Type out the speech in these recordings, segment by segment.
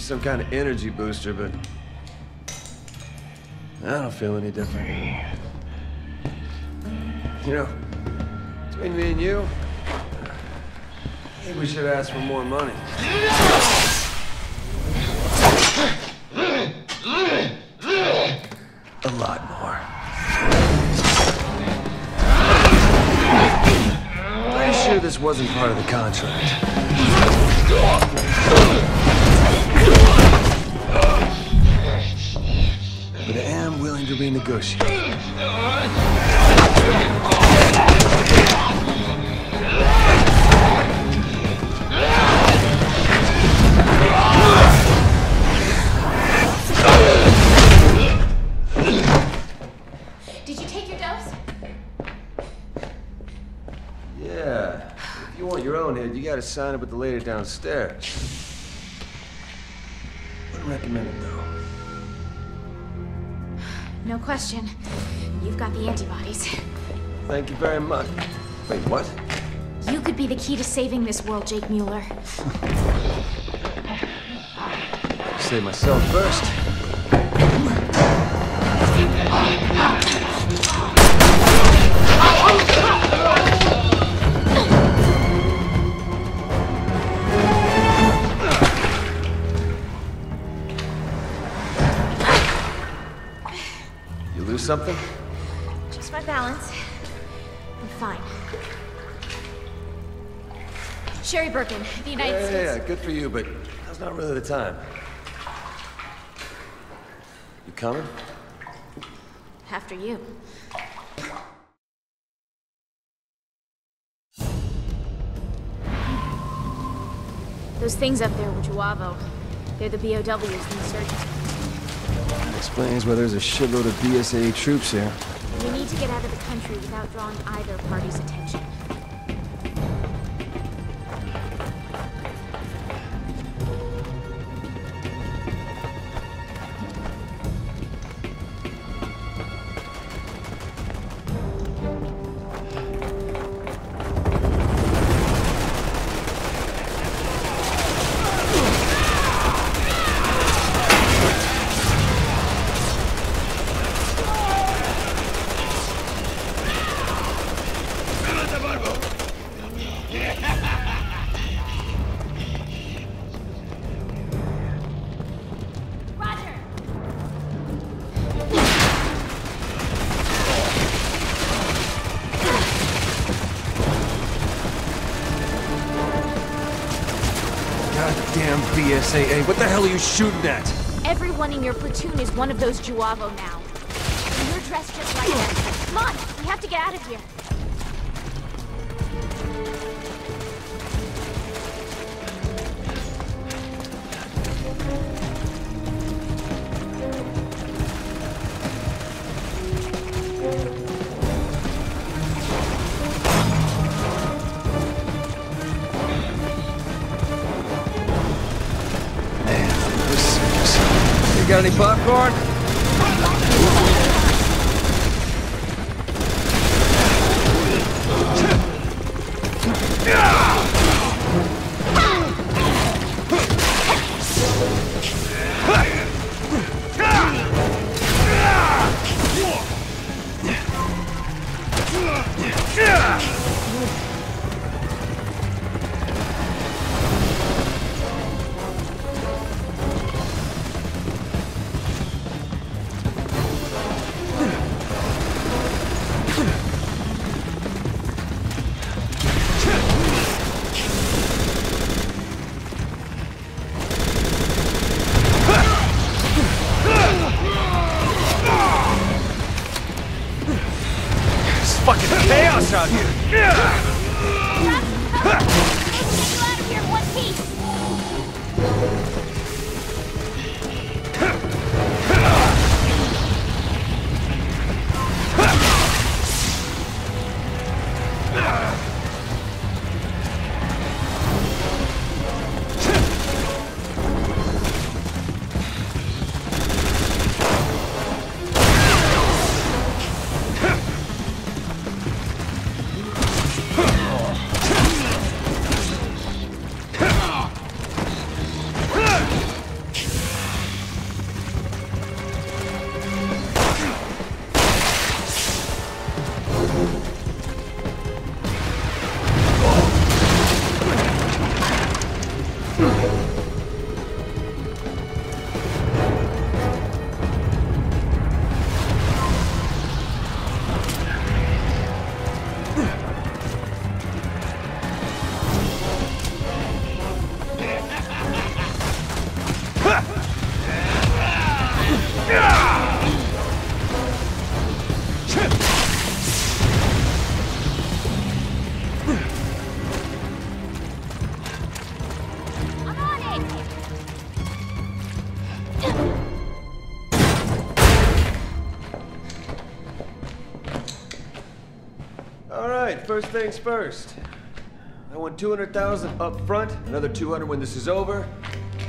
be some kind of energy booster, but I don't feel any different. You know, between me and you, I think we should ask for more money. A lot more. Pretty sure this wasn't part of the contract. Head, you sign up with the lady downstairs. Wouldn't recommend it though. No question. You've got the antibodies. Thank you very much. Wait, what? You could be the key to saving this world, Jake Muller. Save myself first. Something? Just my balance. I'm fine. Sherry Birkin, the United Yeah, yeah, States. yeah, good for you, but now's not really the time. You coming? After you. Those things up there were J'avo. They're the BOWs, the insurgents. Explains why there's a shitload of BSAA troops here. We need to get out of the country without drawing either party's attention. What the hell are you shooting at? Everyone in your platoon is one of those J'avo now. And you're dressed just like them. Come on, we have to get out of here. Alright, first things first. I want 200,000 up front, another 200 when this is over.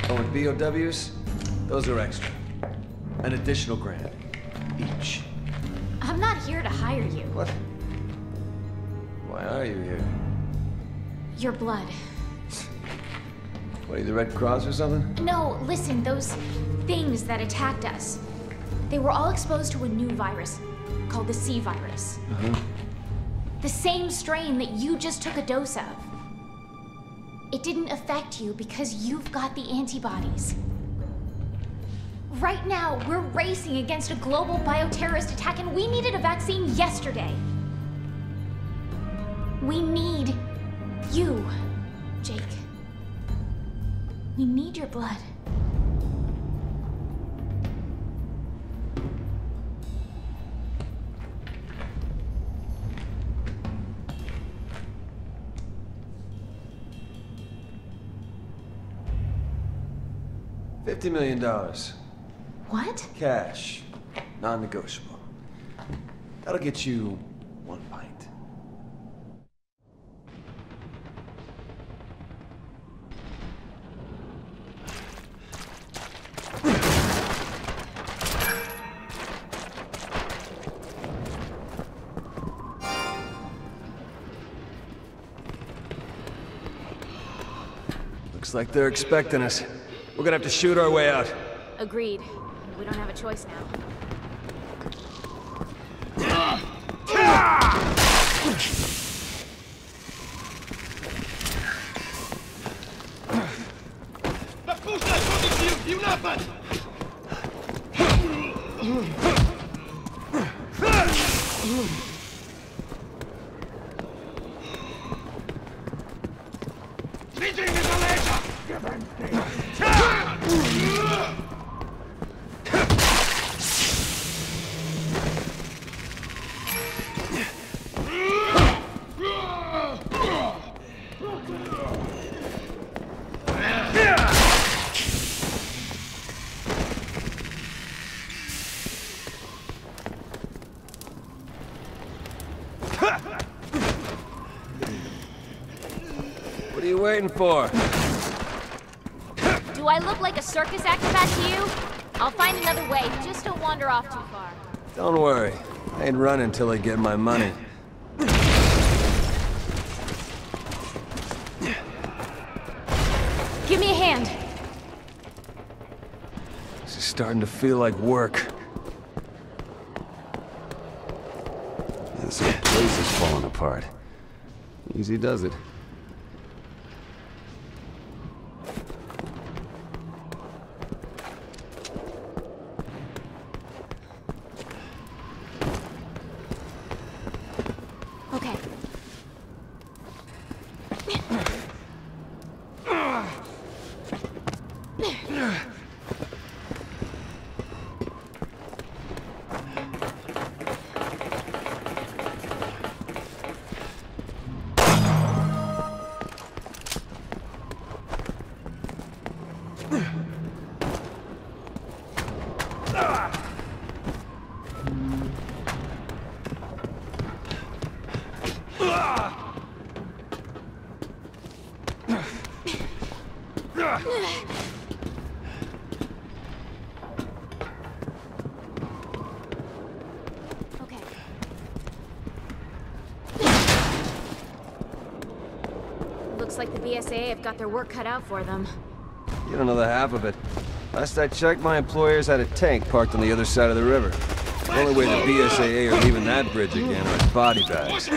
I want BOWs, those are extra. An additional grand, each. I'm not here to hire you. What? Why are you here? Your blood. What, are you the Red Cross or something? No, listen, those things that attacked us. They were all exposed to a new virus called the C virus. Uh-huh. The same strain that you just took a dose of. It didn't affect you because you've got the antibodies. Right now, we're racing against a global bioterrorist attack, and we needed a vaccine yesterday. We need you, Jake. We need your blood. Fifty million dollars. What? Cash. Non-negotiable. That'll get you one pint. Looks like they're expecting us. We're gonna have to shoot our way out. Agreed. We don't have a choice now. Waiting for? Do I look like a circus acrobat to you? I'll find another way. Just don't wander off too far. Don't worry. I ain't running until I get my money. Give me a hand. This is starting to feel like work. This whole place is falling apart. Easy does it. Okay. Okay. Looks like the Have got their work cut out for them. You don't know the half of it. Last I checked, my employers had a tank parked on the other side of the river. The only way the BSAA are leaving that bridge again are body bags.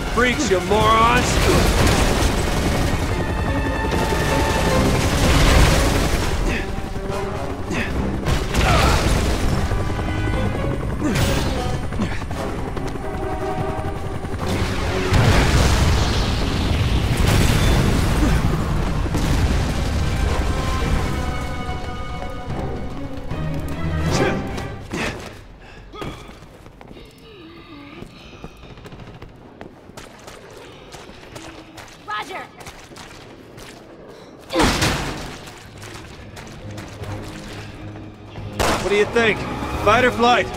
Freaks, you morons! Think? Fight or flight?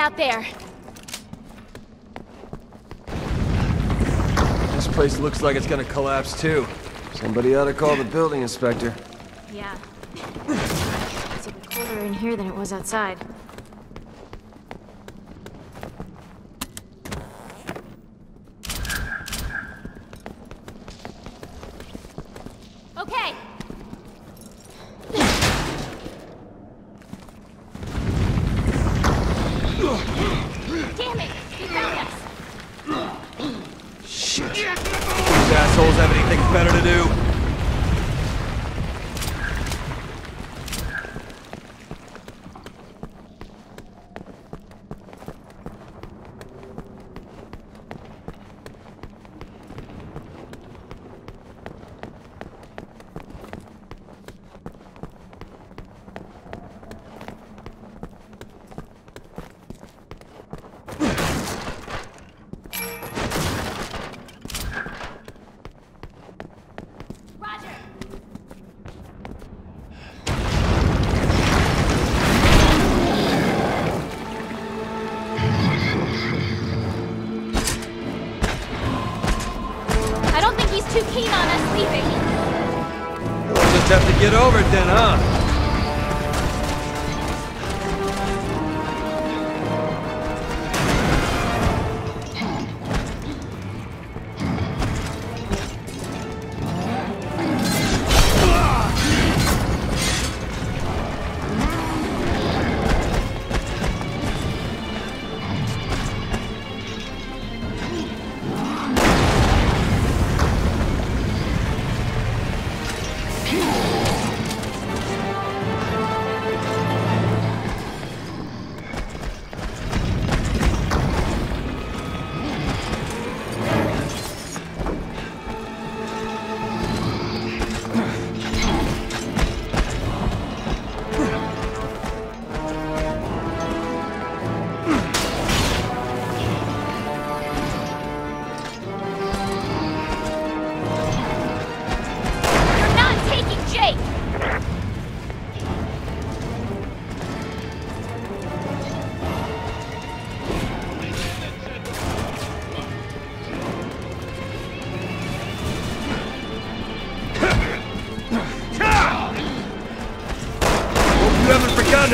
Out there. This place looks like it's gonna collapse too. Somebody ought to call the building inspector. Yeah. It's even colder in here than it was outside.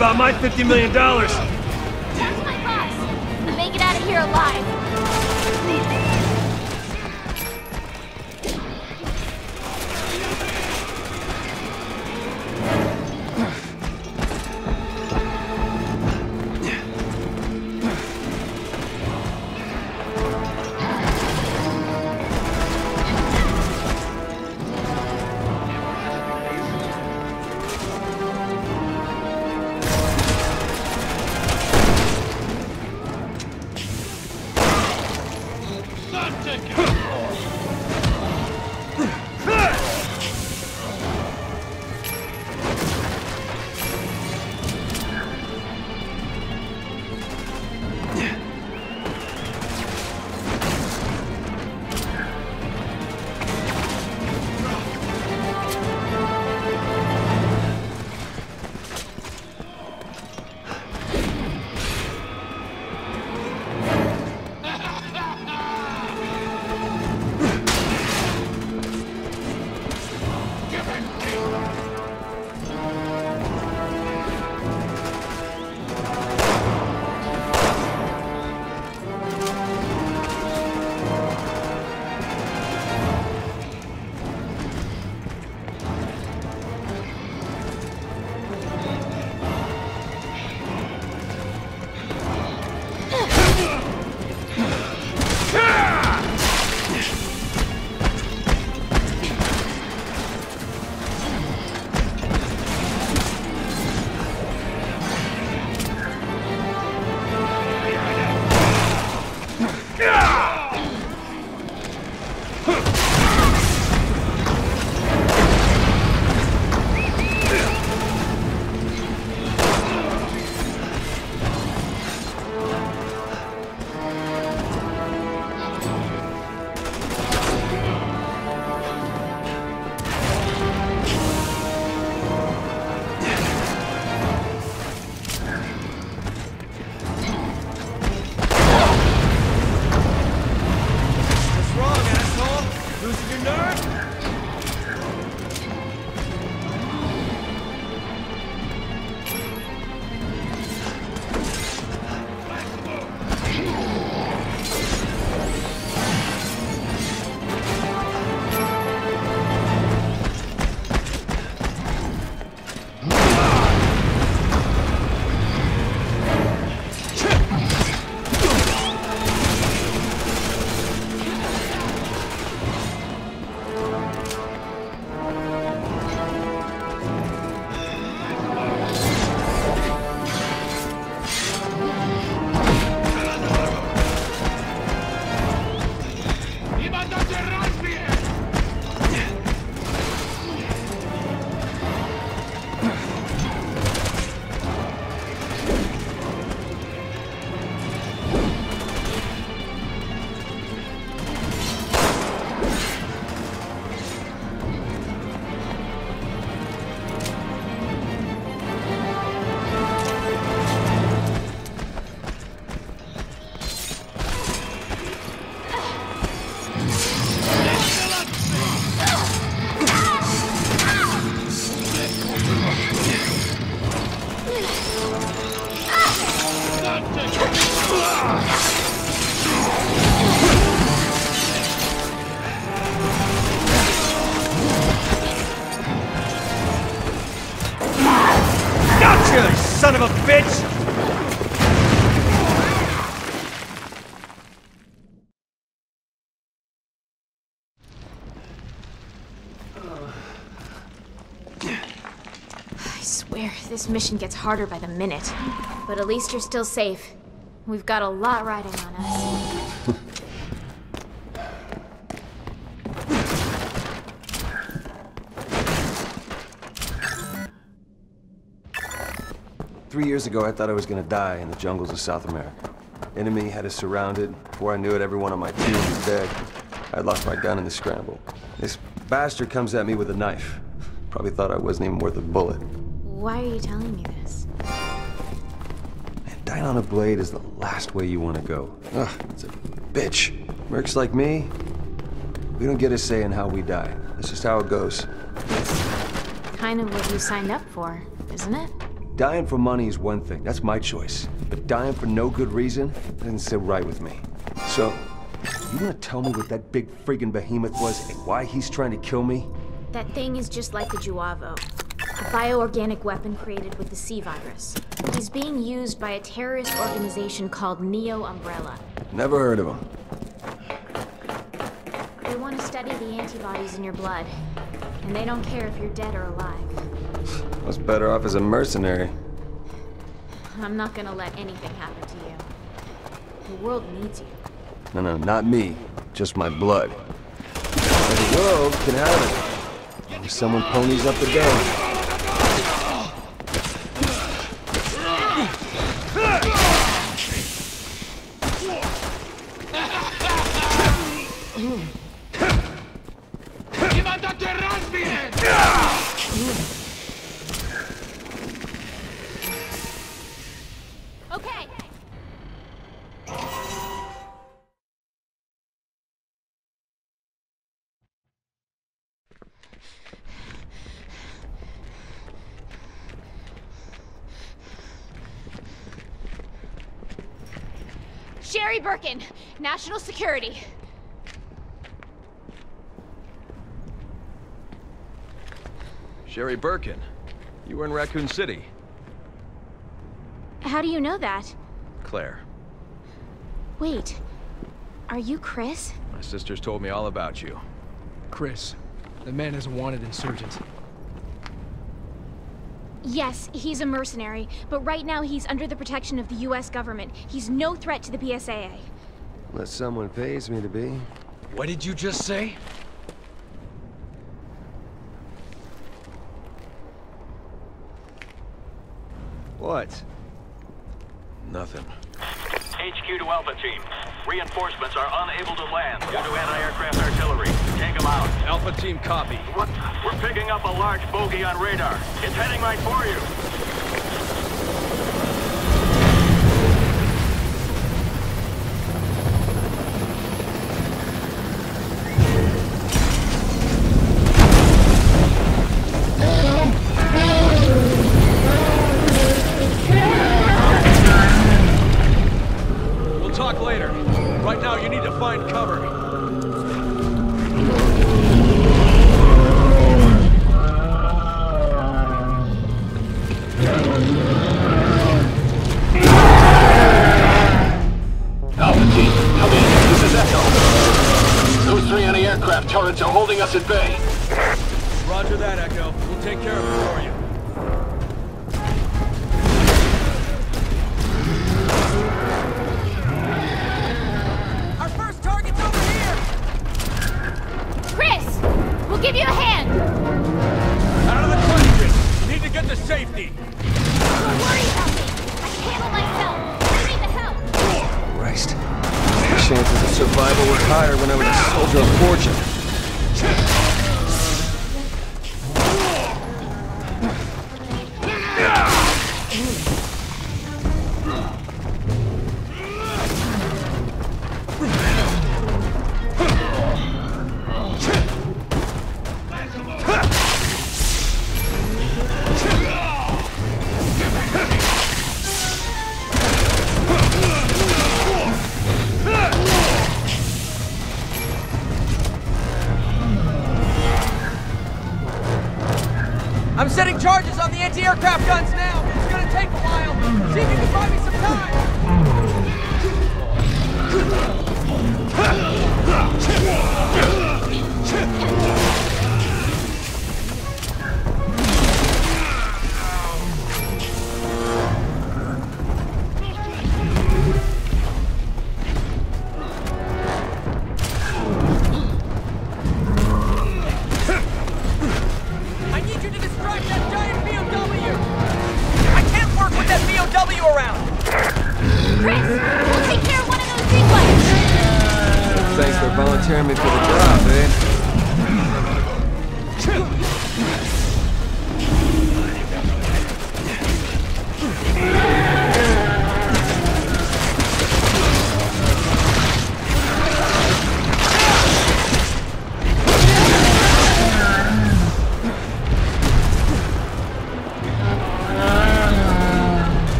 About my $50 million. This mission gets harder by the minute. But at least you're still safe. We've got a lot riding on us. Three years ago, I thought I was gonna die in the jungles of South America. Enemy had us surrounded. Before I knew it, everyone on my team was dead. I'd lost my gun in the scramble. This bastard comes at me with a knife. Probably thought I wasn't even worth a bullet. Why are you telling me this? And dying on a blade is the last way you want to go. Ugh, it's a bitch. Mercs like me, we don't get a say in how we die. That's just how it goes. It's Kind of what you signed up for, isn't it? Dying for money is one thing. That's my choice. But dying for no good reason doesn't sit right with me. So, you wanna tell me what that big friggin' behemoth was and why he's trying to kill me? That thing is just like the J'avo. Bioorganic weapon created with the C virus. He's being used by a terrorist organization called Neo Umbrella. Never heard of him. They want to study the antibodies in your blood. And they don't care if you're dead or alive. I was better off as a mercenary. I'm not gonna let anything happen to you. The world needs you. No, no, not me. Just my blood. The world can have it. If someone ponies up the dough. Sherry Birkin, National Security. Sherry Birkin, you were in Raccoon City. How do you know that? Claire, Wait, are you Chris? my sisters told me all about you. Chris, the man is a wanted insurgent. Yes, he's a mercenary, but right now he's under the protection of the US government. He's no threat to the BSAA. Unless someone pays me to be. What did you just say? What? Nothing. HQ to Alpha Team. Reinforcements are unable to land due to anti-aircraft artillery. Take them out. Alpha Team copy. What? We're picking up a large bogey on radar. It's heading right for you.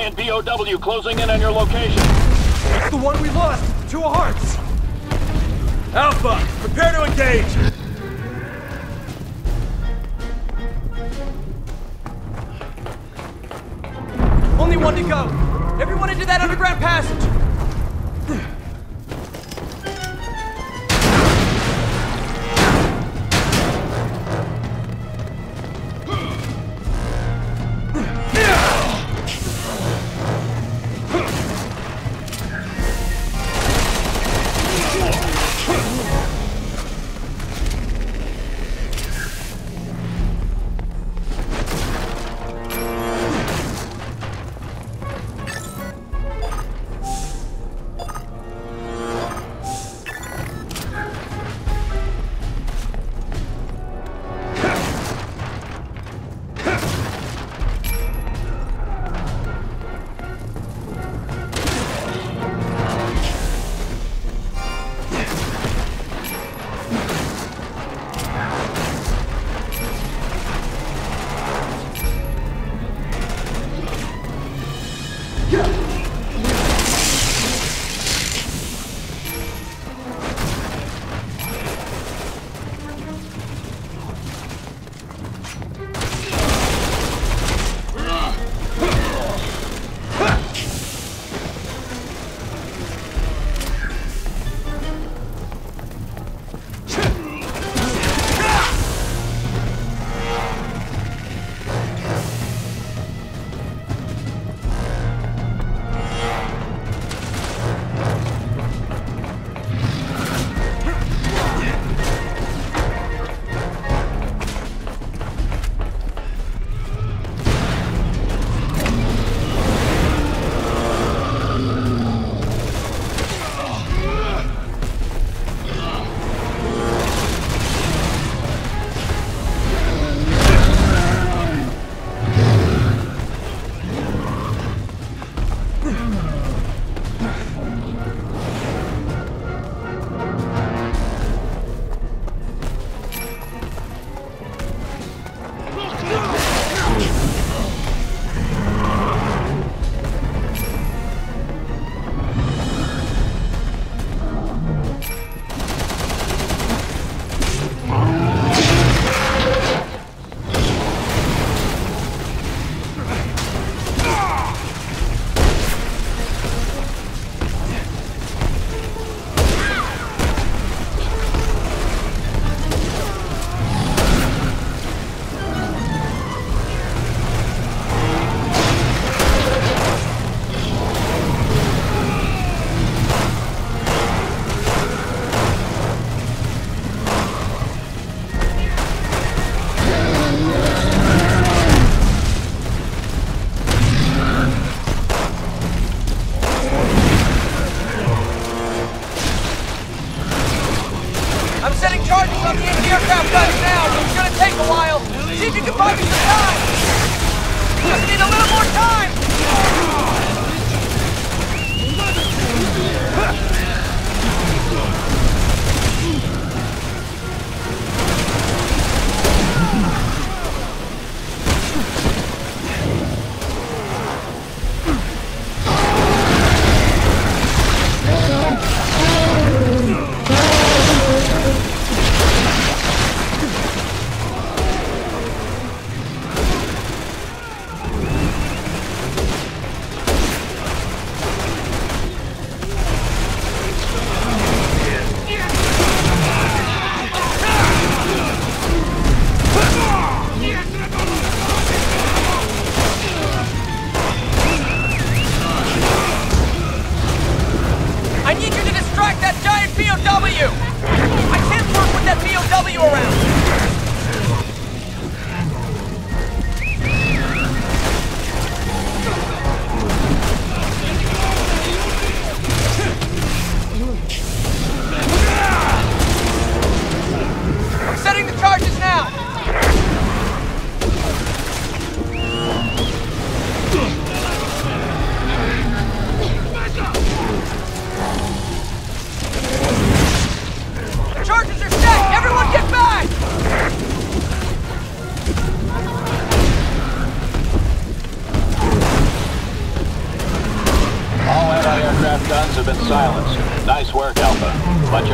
Supply and BOW closing in on your location. It's the one we lost! Two of hearts! Alpha, prepare to engage!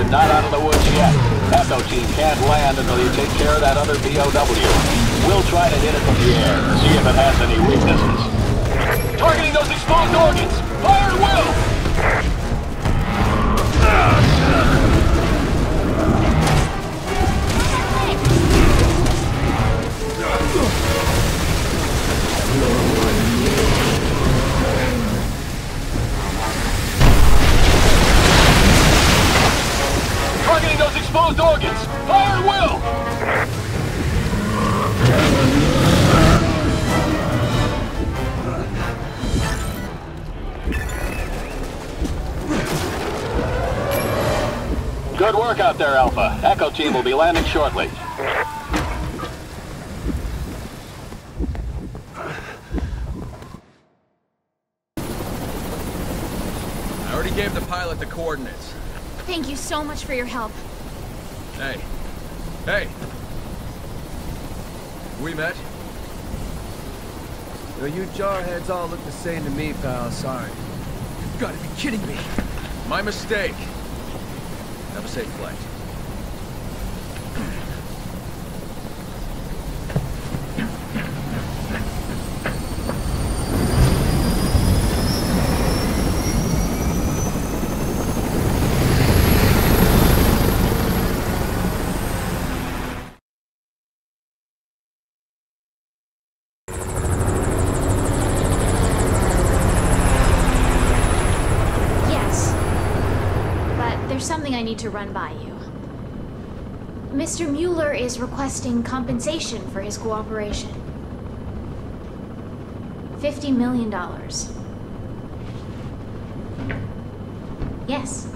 You're not out of the woods yet. Echo Team can't land until you take care of that other BOW. We'll try to hit it from the air, see if it has any weaknesses. Targeting those exposed organs! Fire at will! Work out there, Alpha. Echo Team will be landing shortly. I already gave the pilot the coordinates. Thank you so much for your help. Hey. Hey! We met? Yo, you jarheads all look the same to me, pal. Sorry. You've got to be kidding me. My mistake. Have a safe flight. Yes. But there's something I need to run by you. Mr. Muller is requesting compensation for his cooperation. Fifty million dollars. Yes.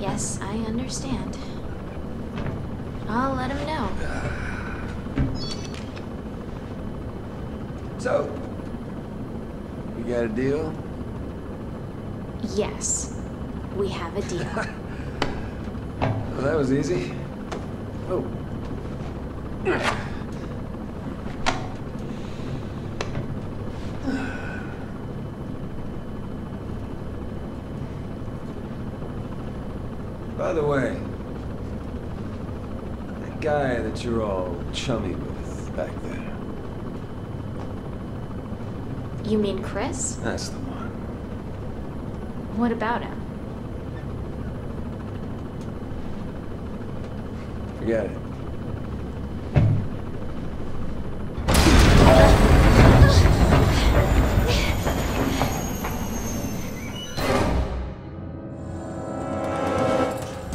Yes, I understand. I'll let him know. So, you got a deal? Yes. We have a deal. Well, that was easy. Oh. By the way, that guy that you're all chummy with back there, You mean Chris? that's the one. What about him? Forget it.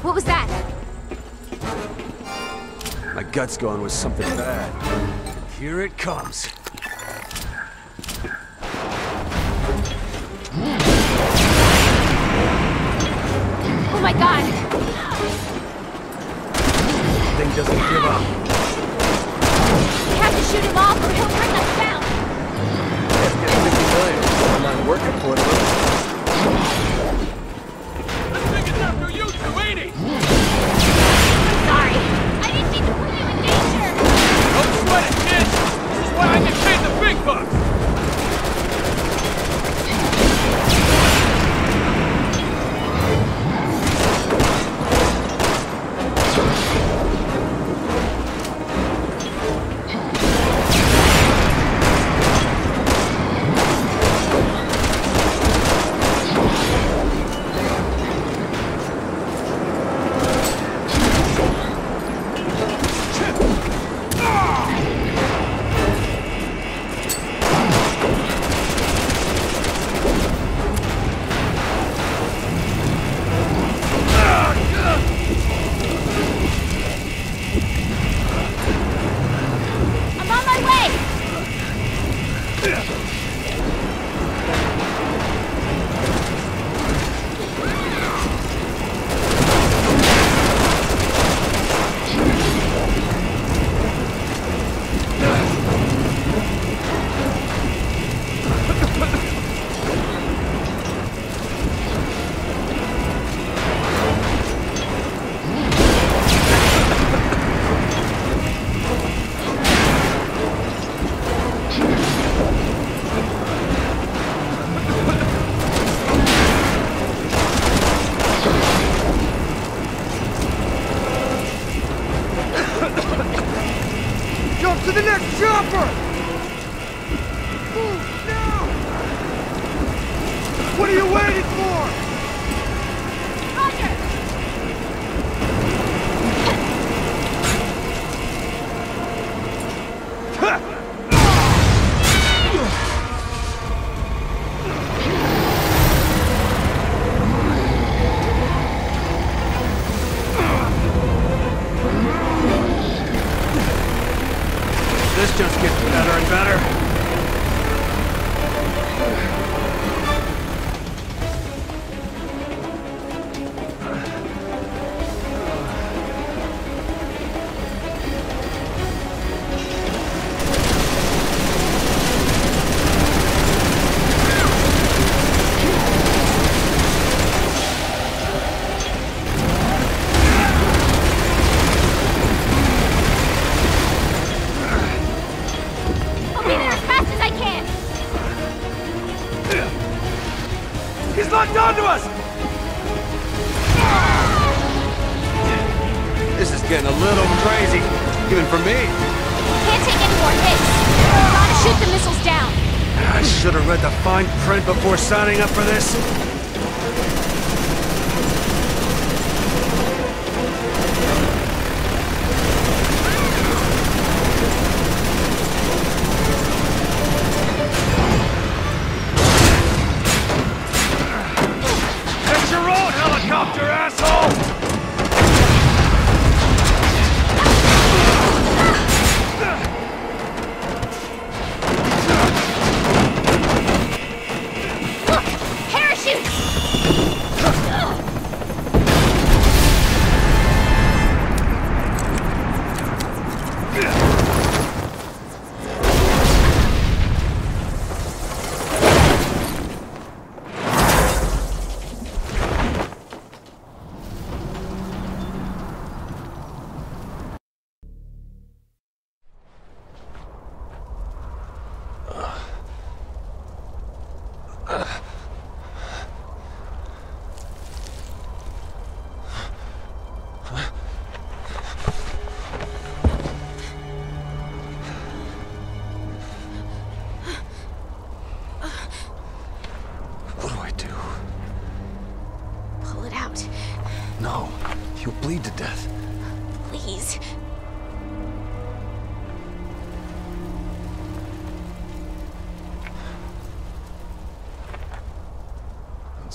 What was that? My gut's going with something bad. Here it comes. Oh my god!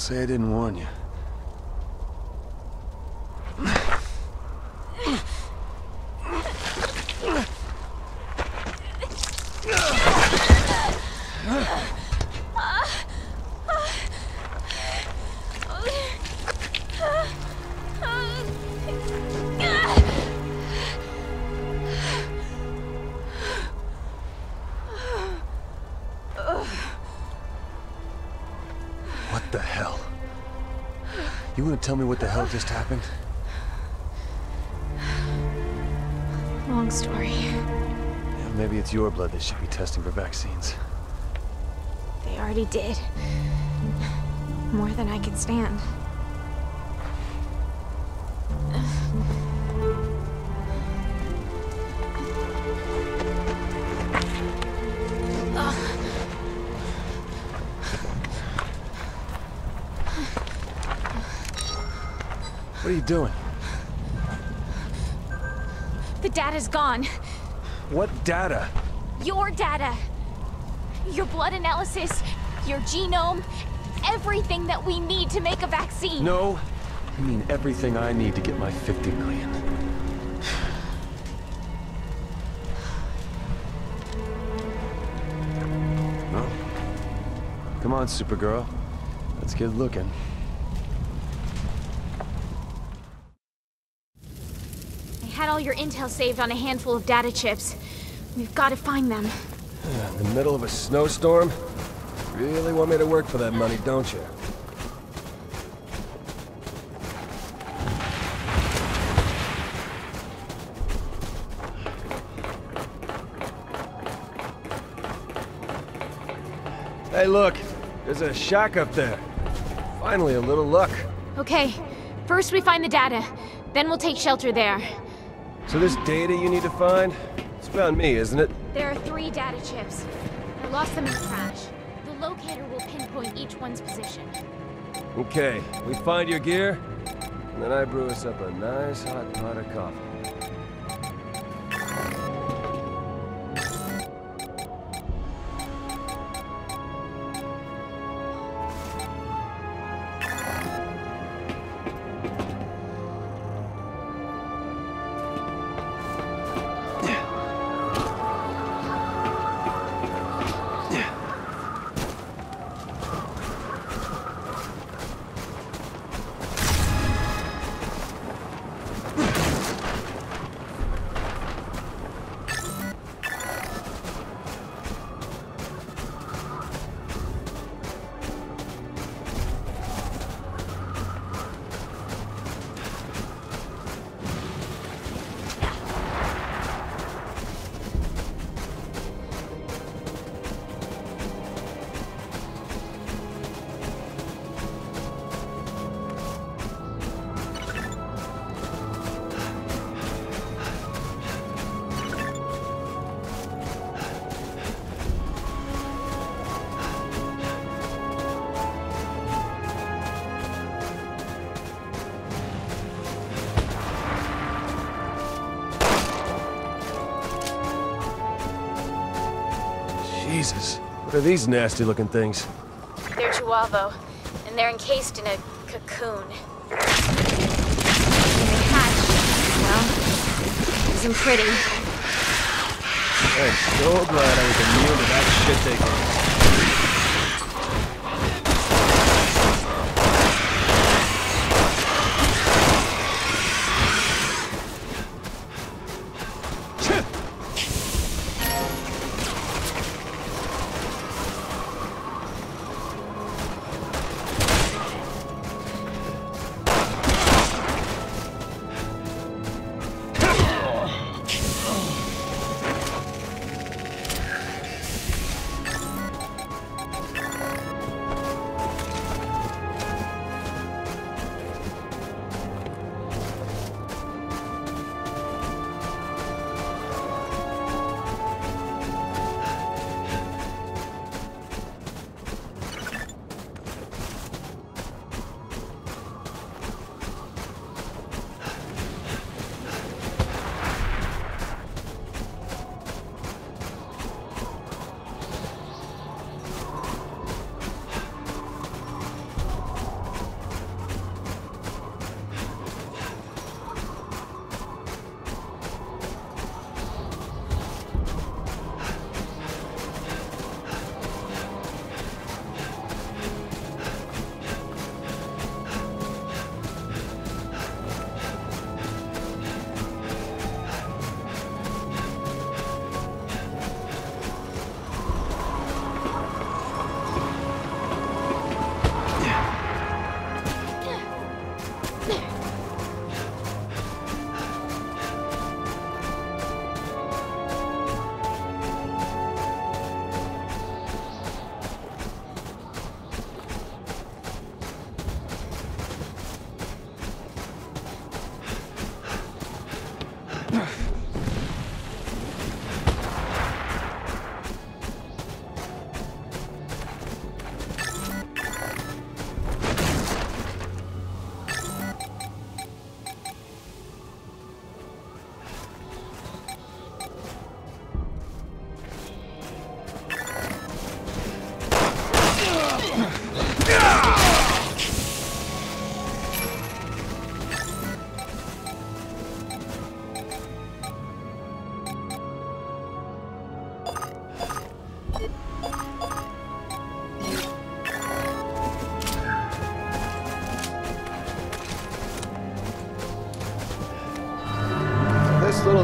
Say I didn't warn you. Tell me what the hell just happened? Long story. Yeah, maybe it's your blood they should be testing for vaccines. They already did. More than I could stand. Doing? The data's gone. What data? Your data. Your blood analysis, your genome, everything that we need to make a vaccine. No, I mean everything I need to get my 50 million. No? Come on, Supergirl. Let's get looking. I had all your intel saved on a handful of data chips. We've got to find them. In the middle of a snowstorm? Really want me to work for that money, don't you? Hey, look. There's a shack up there. Finally, a little luck. Okay, first we find the data. Then we'll take shelter there. So this data you need to find? It's about me, isn't it? There are three data chips. I lost them in the crash. The locator will pinpoint each one's position. Okay, we find your gear, and then I brew us up a nice hot pot of coffee. These nasty looking things? They're J'avo, and they're encased in a cocoon. When they hatch, well, isn't pretty. I'm so glad I was immune to that shit they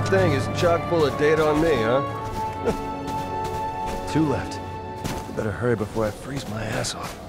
thing is chock full of data on me, huh? Two left. Better hurry before I freeze my ass off.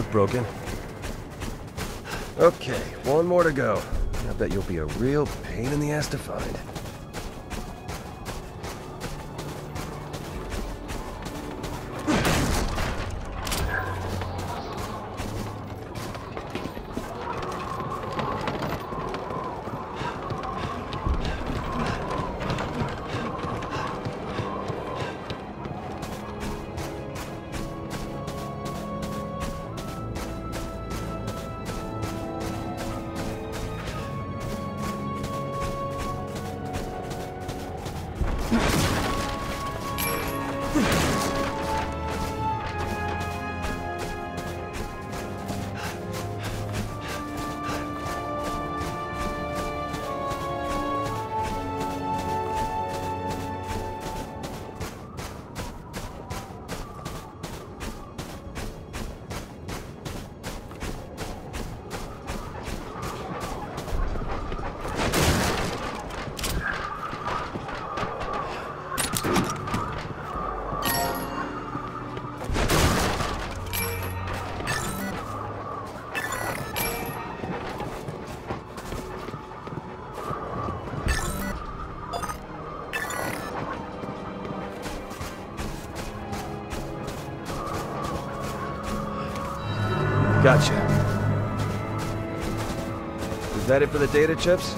Look broken. Okay, one more to go. I bet you'll be a real pain in the ass to find. It for the data chips?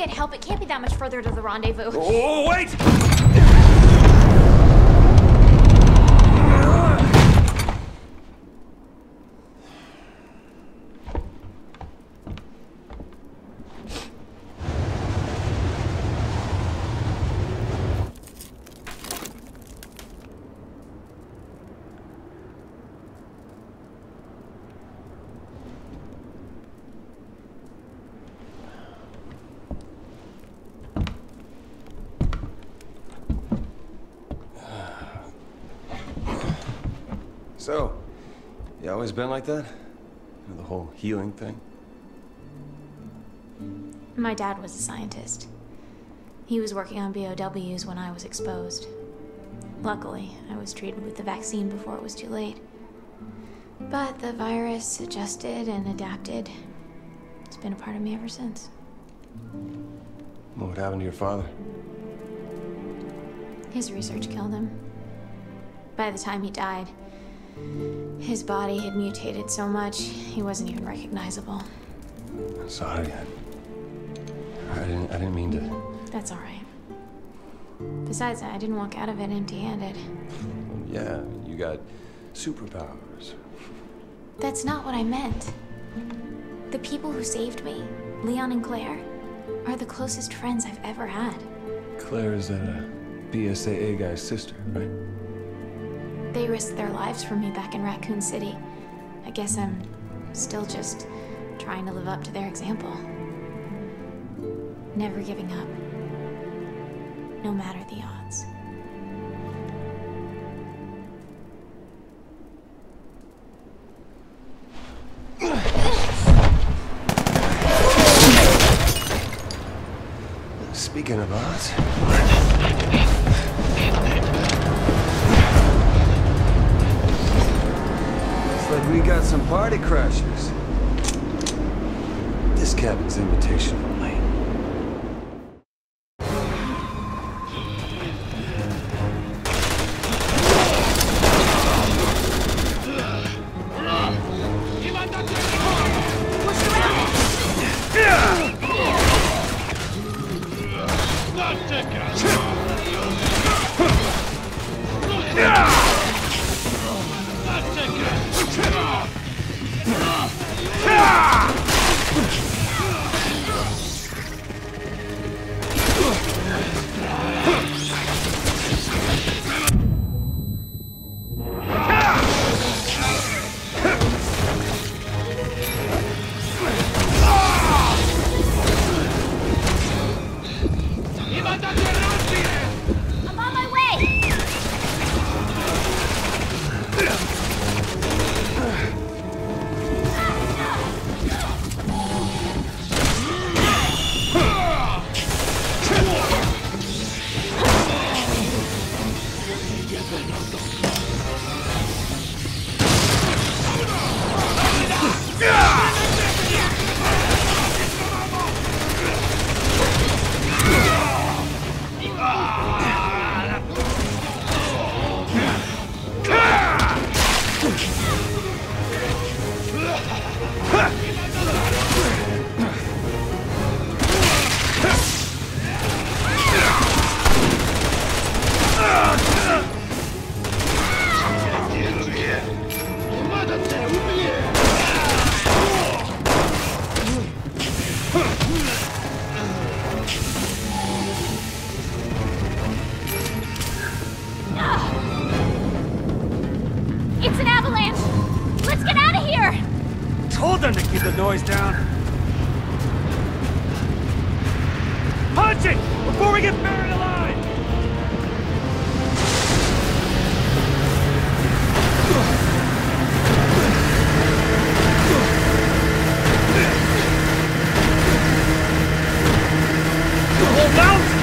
Get help, it can't be that much further to the rendezvous. Oh, wait! So, you always been like that? You know, the whole healing thing? My dad was a scientist. He was working on BOWs when I was exposed. Luckily, I was treated with the vaccine before it was too late. But the virus adjusted and adapted. It's been a part of me ever since. What happened to your father? His research killed him. By the time he died, his body had mutated so much, he wasn't even recognizable. Sorry, I, I didn't. I didn't mean to. That's all right. Besides, I didn't walk out of it empty-handed. Yeah, you got superpowers. That's not what I meant. The people who saved me, Leon and Claire, are the closest friends I've ever had. Claire is that a BSAA guy's sister, right? They risked their lives for me back in Raccoon City. I guess I'm still just trying to live up to their example. Never giving up. No matter the odds.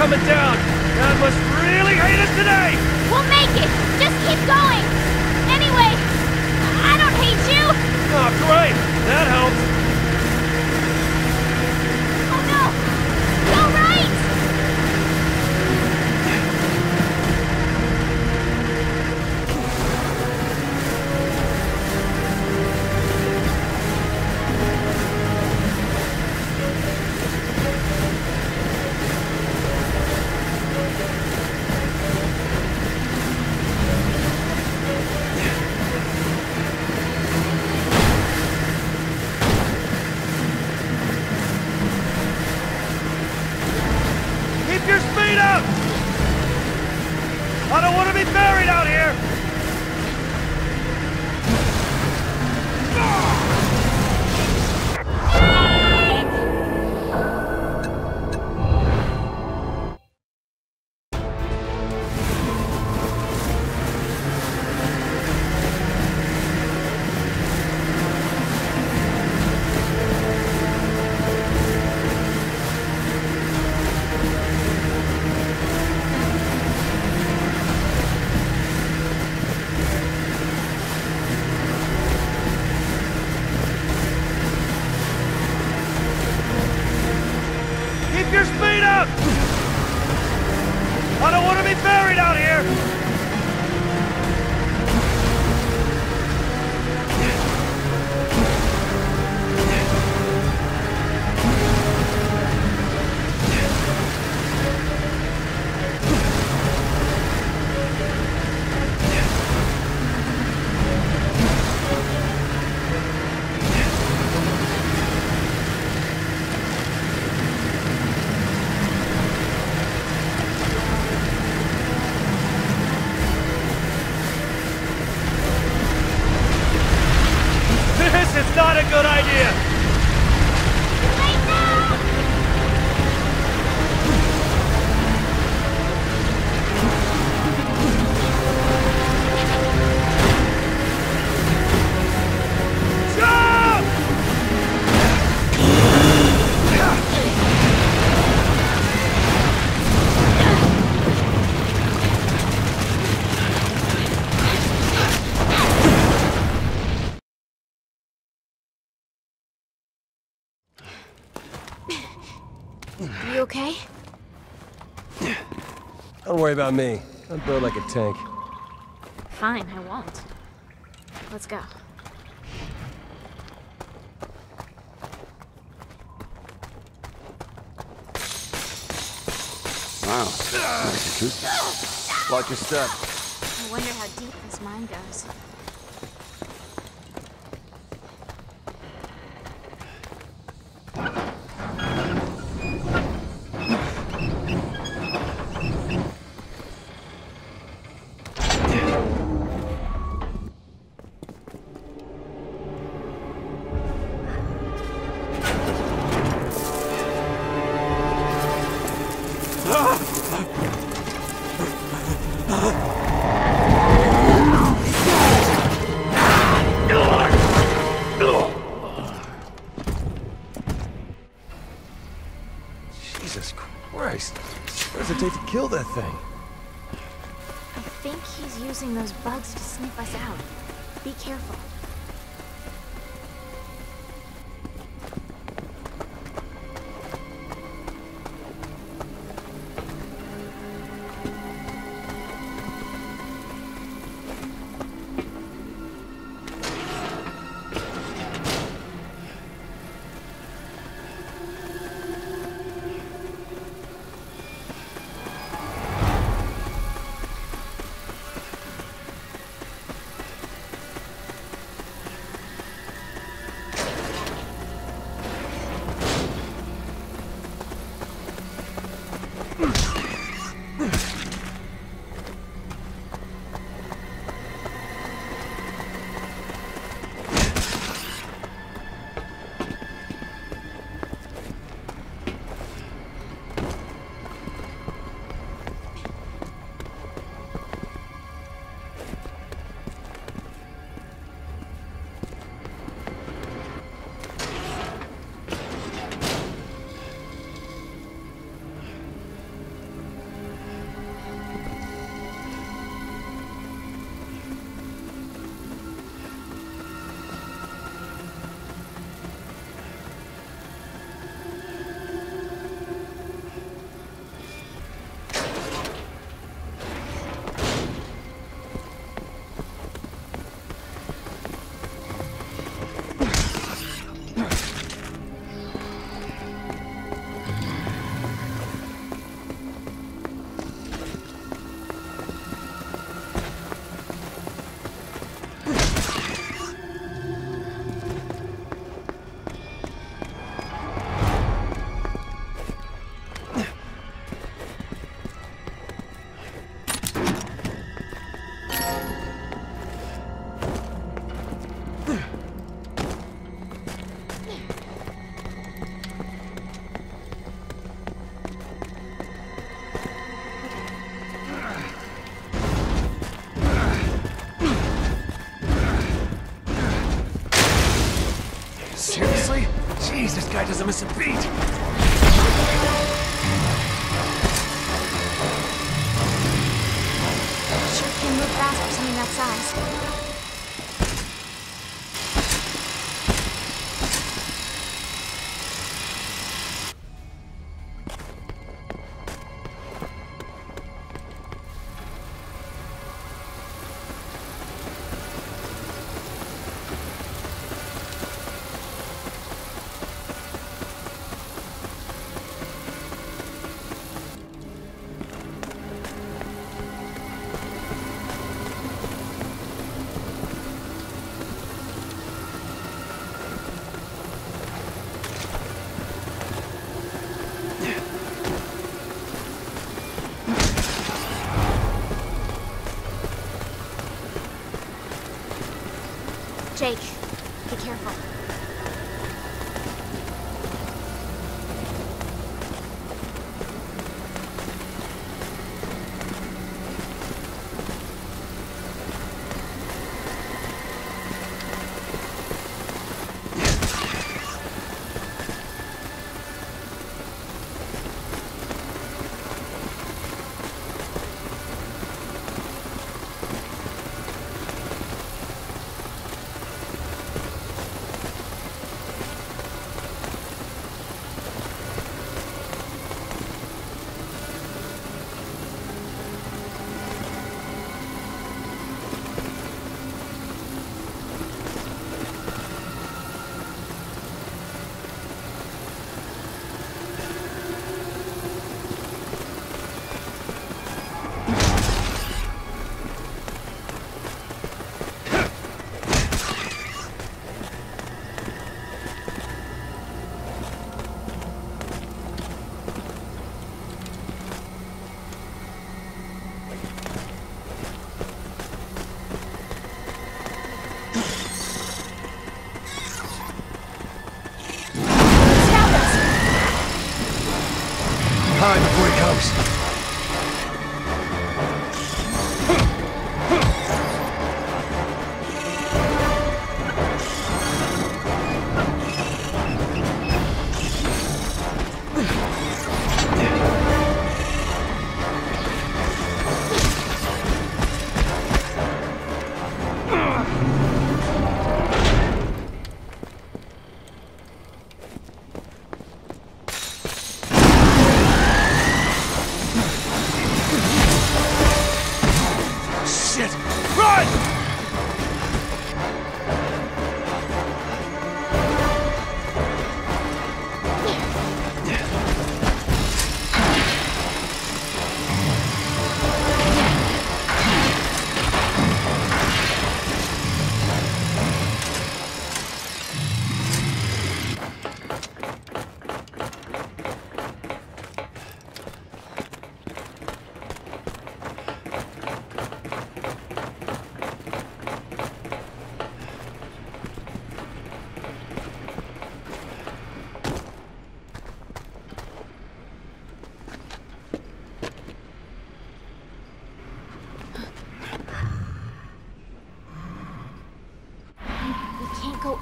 Coming down! God must really hate us today! We'll make it! Just keep going! Anyway, I don't hate you! Oh, great! That helps! Don't worry about me. I'm built like a tank. Fine, I won't. Let's go. Wow. Watch your step. I wonder how deep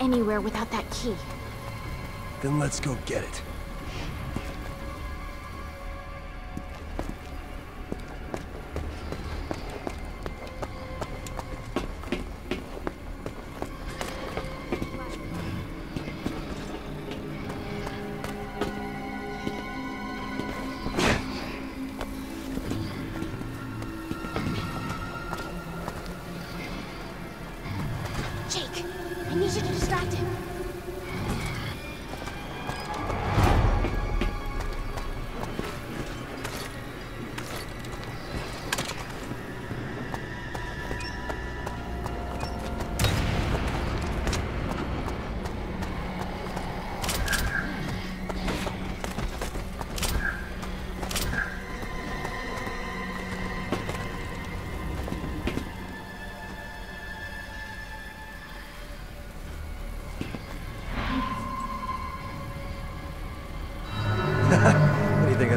anywhere without that key. Then let's go get it.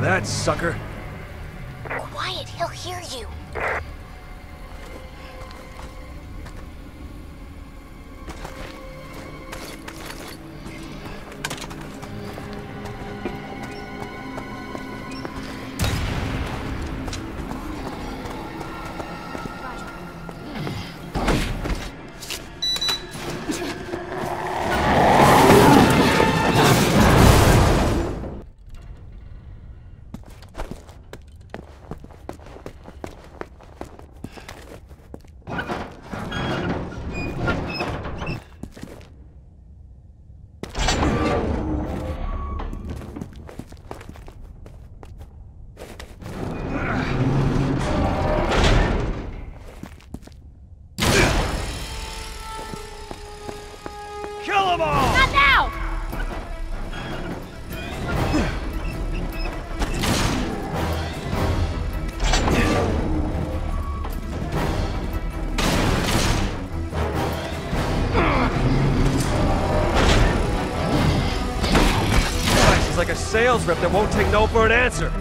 that, sucker. Sales rep that won't take no for an answer.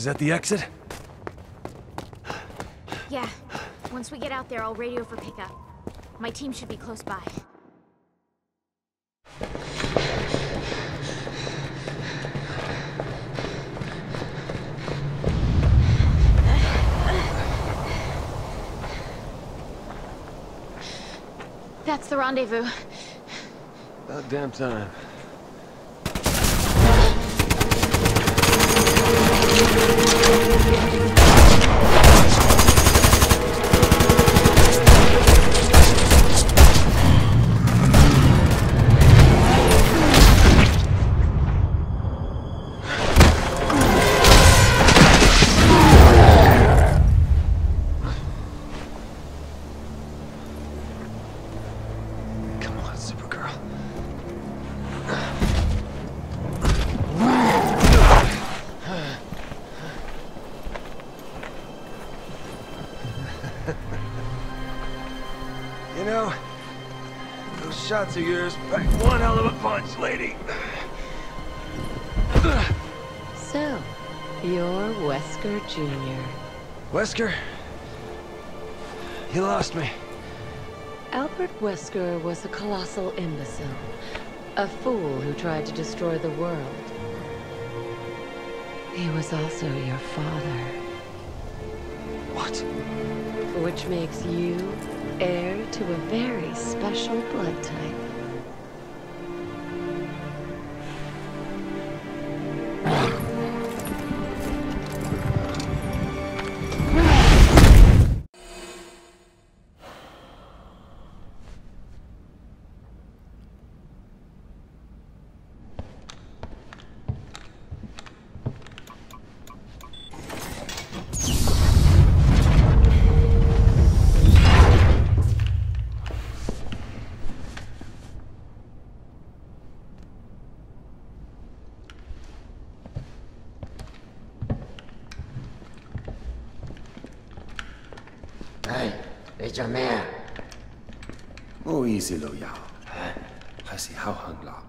Is that the exit? Yeah. Once we get out there, I'll radio for pickup. My team should be close by. That's the rendezvous. About damn time. Thank you. Shots of yours pack one hell of a punch, lady. So, you're Wesker Jr. Wesker, you lost me. Albert Wesker was a colossal imbecile. A fool who tried to destroy the world. He was also your father. What? Which makes you heir to a very special blood type. 做咩啊？唔好意思，老友，还是好行啦。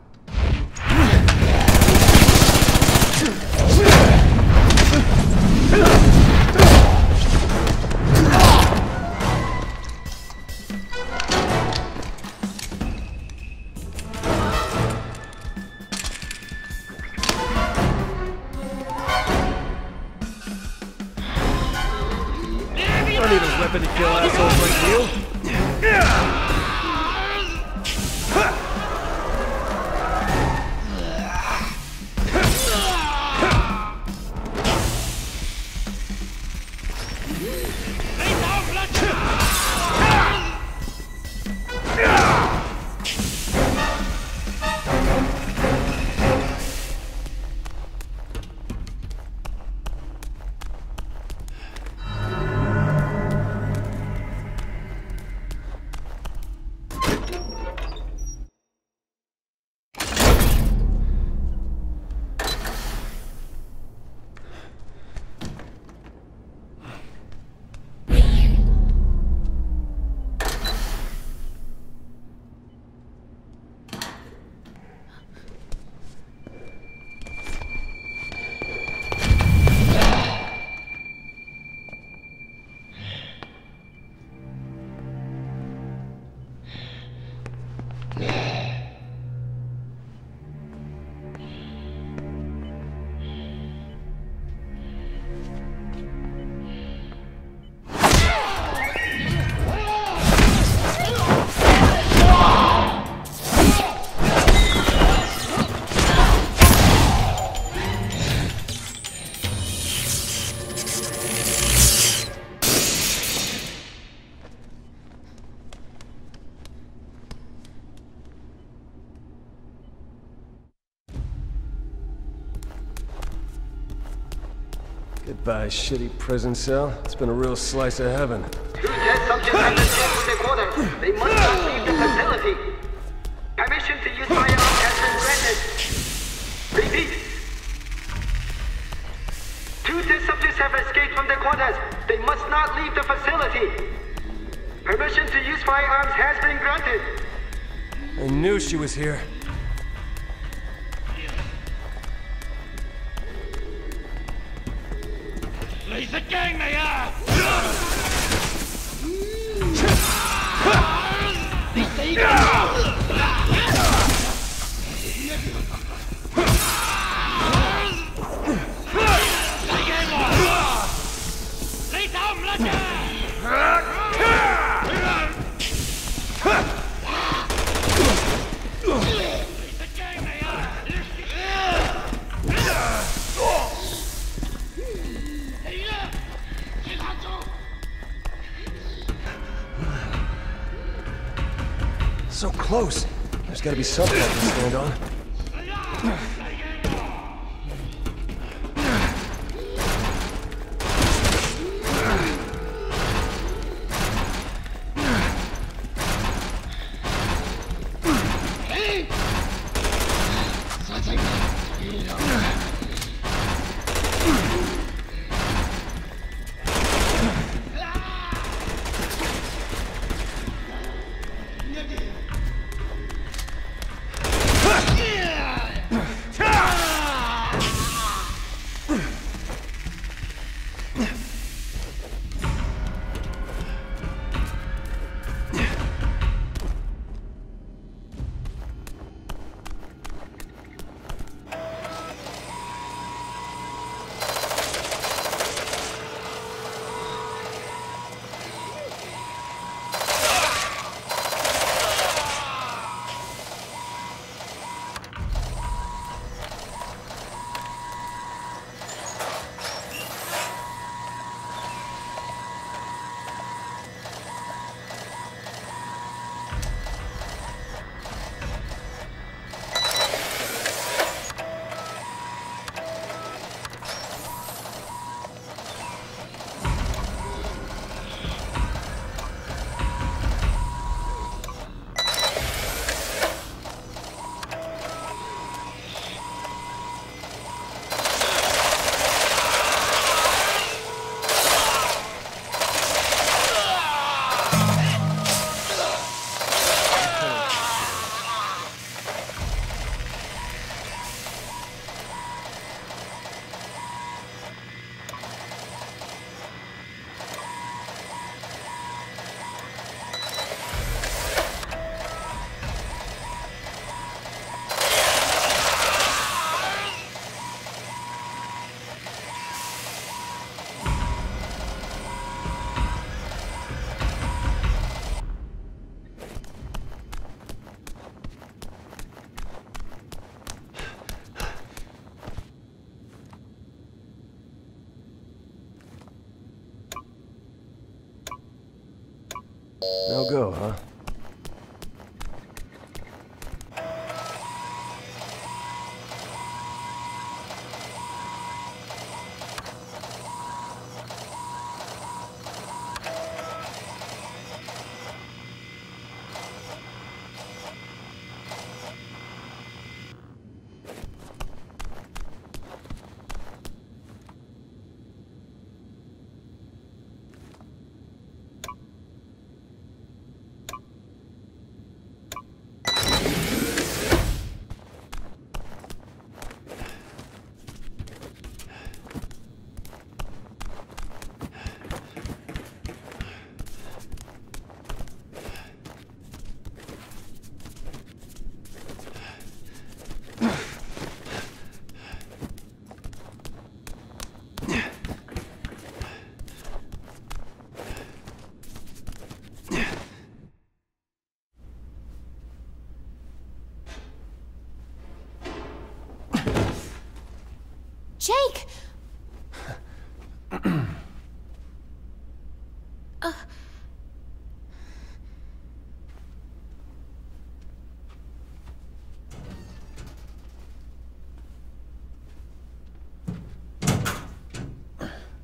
Shitty prison cell. It's been a real slice of heaven. To the. They must not leave the facility. Permission to use firearms has been granted. Repeat. Two test subjects have escaped from the quarters. They must not leave the facility. Permission to use firearms has been granted. I knew she was here. So close. There's gotta be something I can stand on.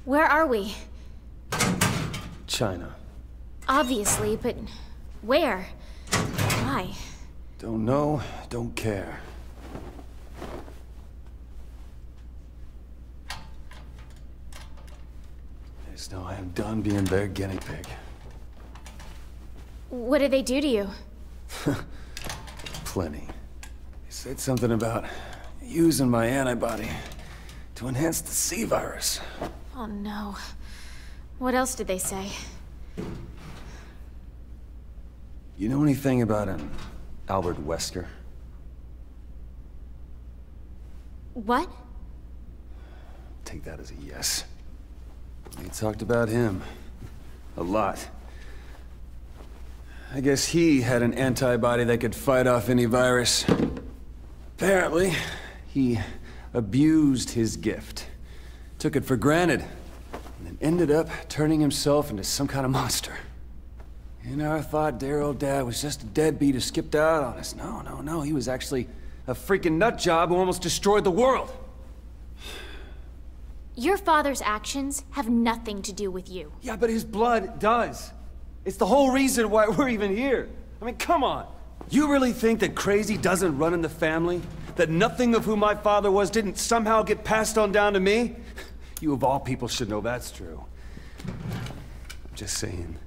Where are we? China. Obviously, but where? Why? Don't know, don't care. Just know I am done being their guinea pig. What did they do to you? Plenty. They said something about using my antibody to enhance the C virus. Oh no. What else did they say? You know anything about an Albert Wesker? What? Take that as a yes. They talked about him. A lot. I guess he had an antibody that could fight off any virus. Apparently, he abused his gift. Took it for granted. And ended up turning himself into some kind of monster. You know, I thought dear old dad was just a deadbeat who skipped out on us. No, no, no. He was actually a freaking nut job who almost destroyed the world. Your father's actions have nothing to do with you. Yeah, but his blood does. It's the whole reason why we're even here. I mean, come on. You really think that crazy doesn't run in the family? That nothing of who my father was didn't somehow get passed on down to me? You of all people should know that's true. I'm just saying.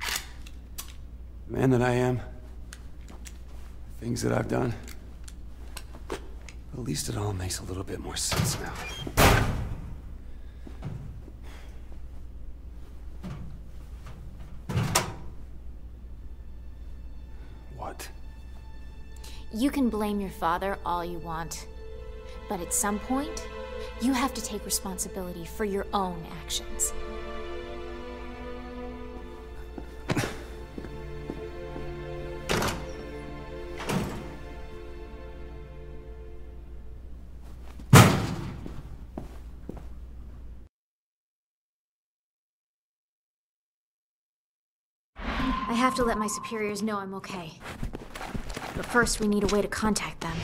The man that I am, things that I've done, at least it all makes a little bit more sense now. What? You can blame your father all you want. But at some point, you have to take responsibility for your own actions. I have to let my superiors know I'm okay. But first, we need a way to contact them.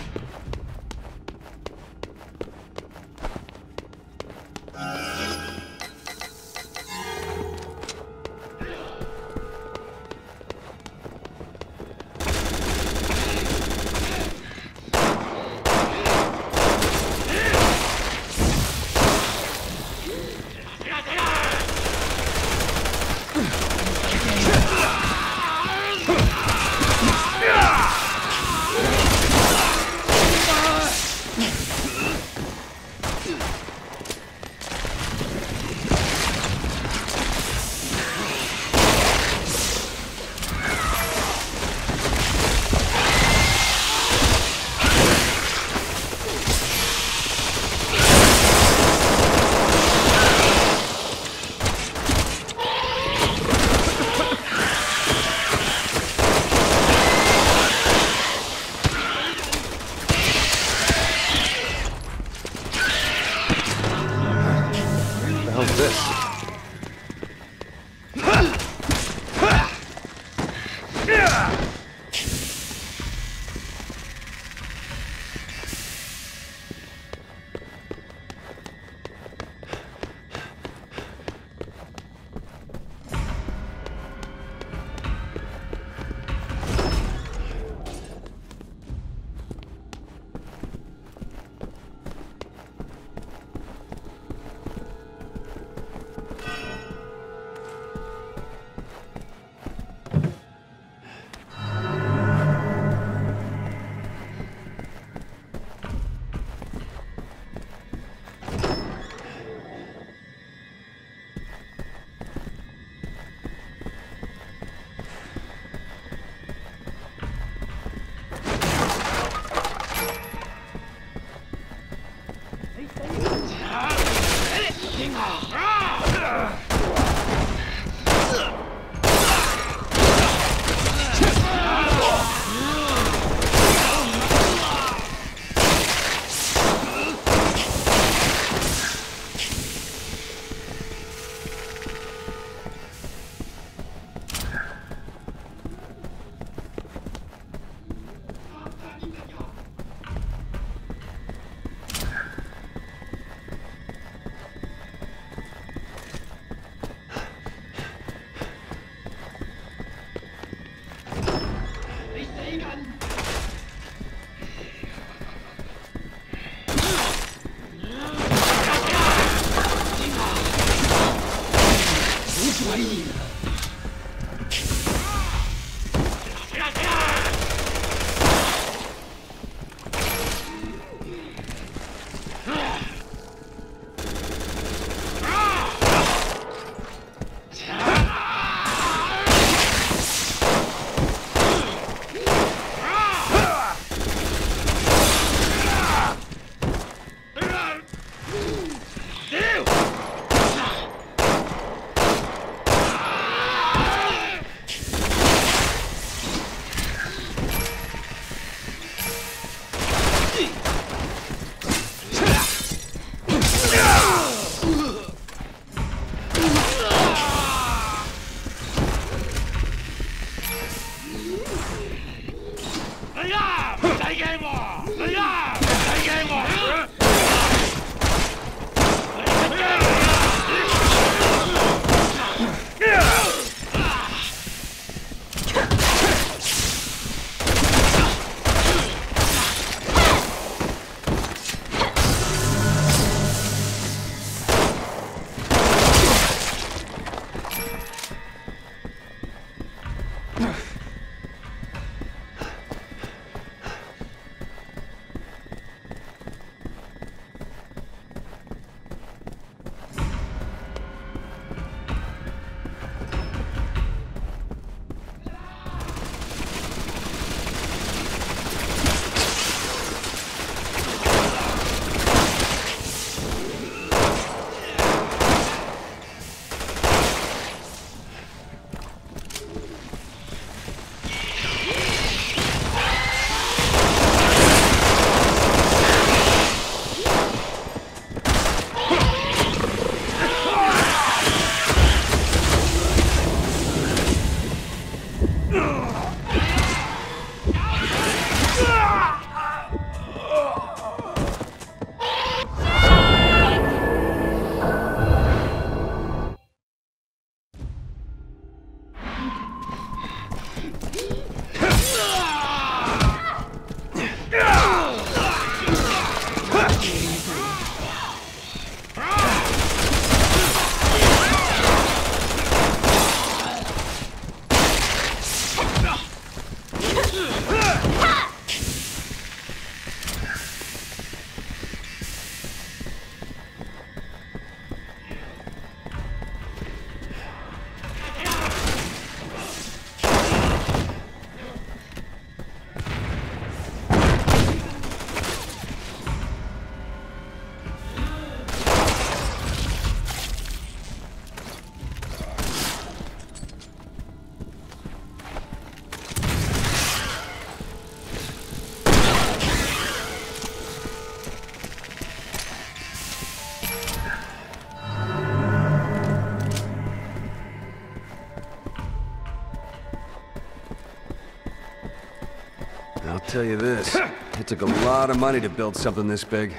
Tell you this. It took a lot of money to build something this big.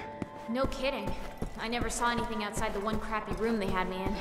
No kidding. I never saw anything outside the one crappy room they had me in.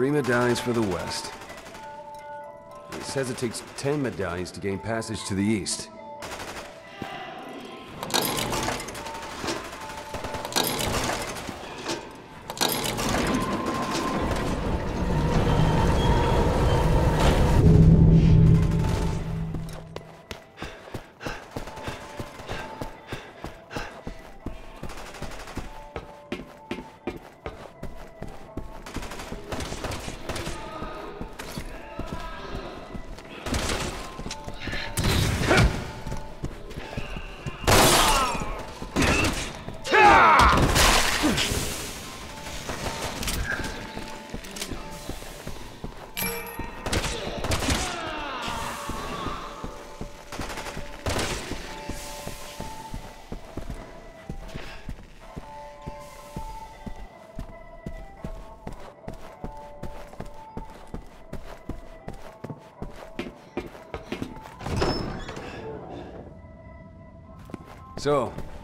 Three medallions for the west. It says it takes ten medallions to gain passage to the east.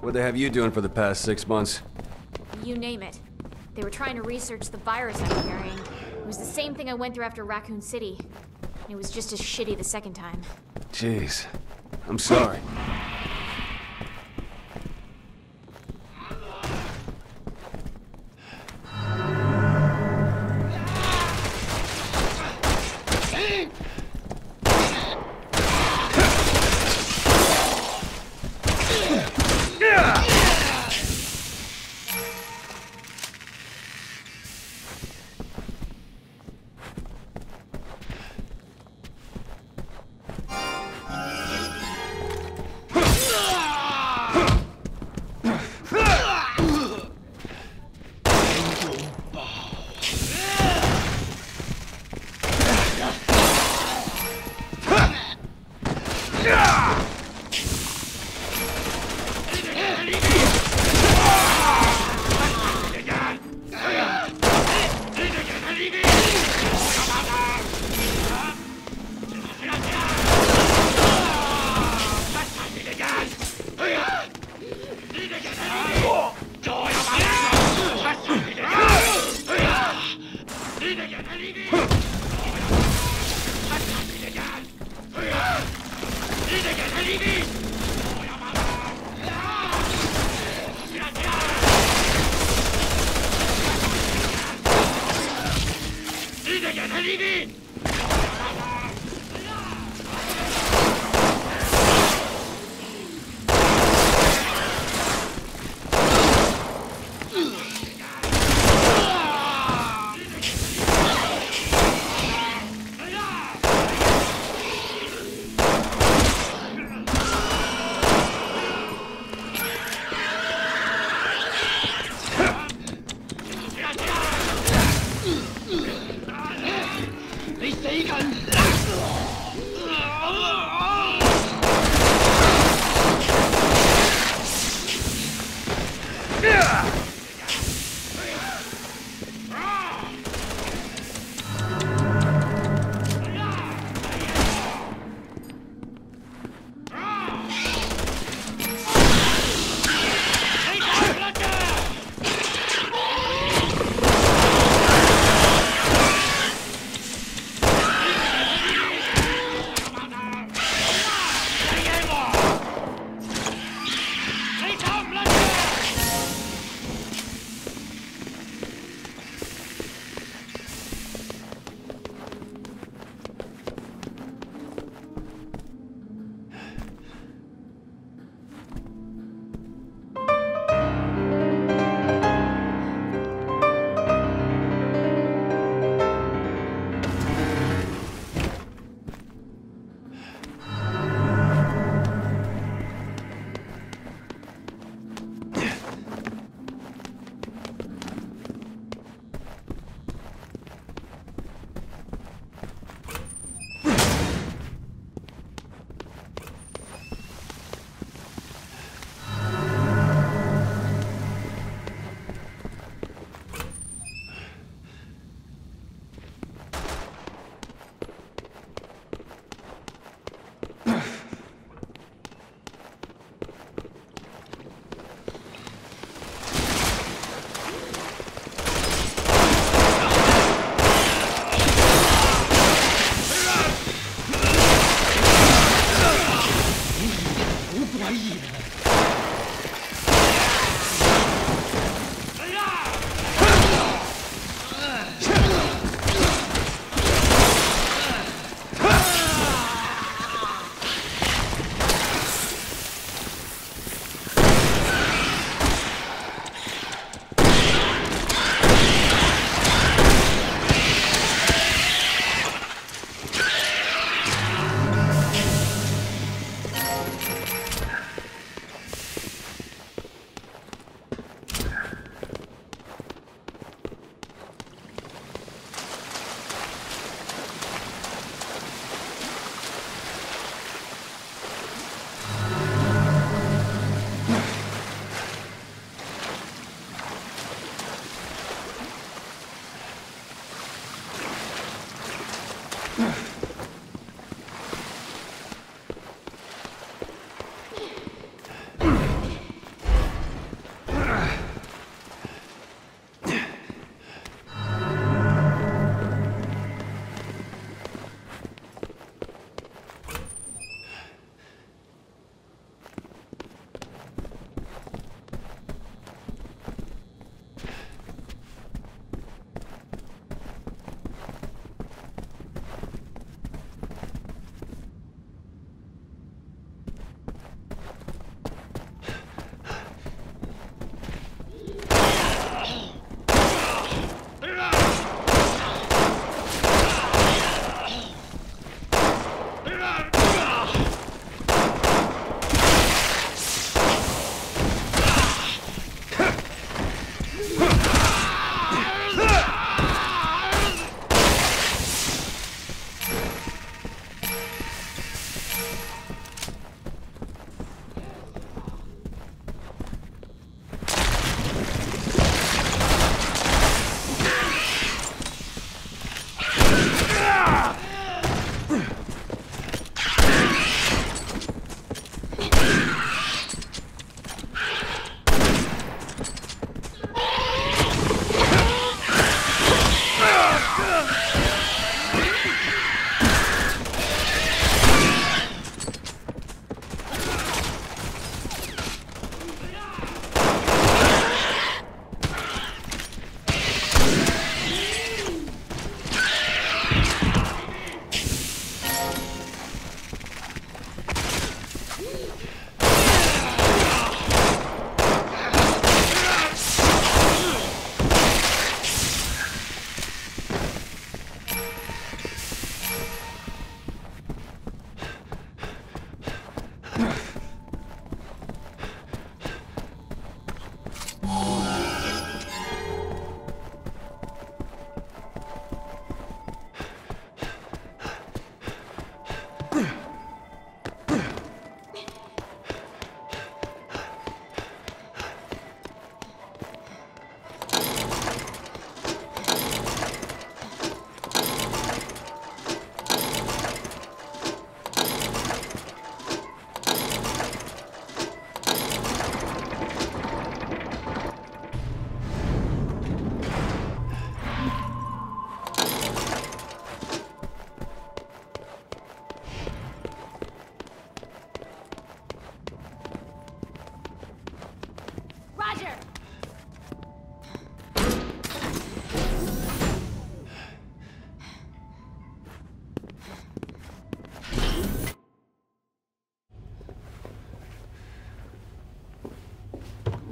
What they have you doing for the past six months? You name it. They were trying to research the virus I'm carrying. It was the same thing I went through after Raccoon City. It was just as shitty the second time. Jeez. I'm sorry.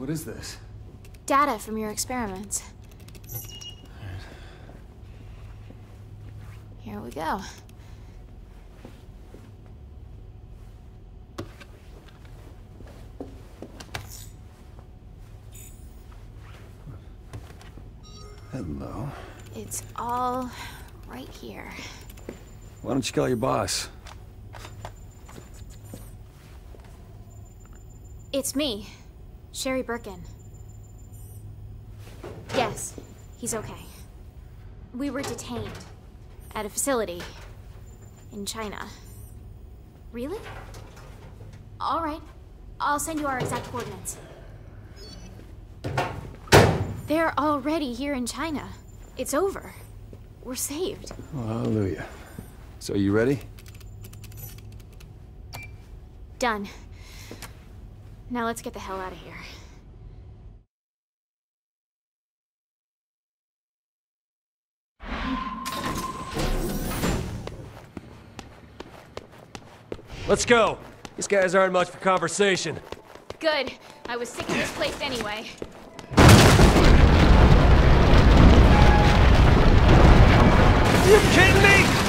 What is this? Data from your experiments. Here we go. Hello. It's all right here. Why don't you call your boss? It's me, Sherry Birkin. Yes, he's okay. We were detained at a facility in China. Really? All right. I'll send you our exact coordinates. They're already here in China. It's over. We're saved. Oh, hallelujah. So are you ready? Done. Now let's get the hell out of here. Let's go. These guys aren't much for conversation. Good. I was sick of this place anyway. You kidding me?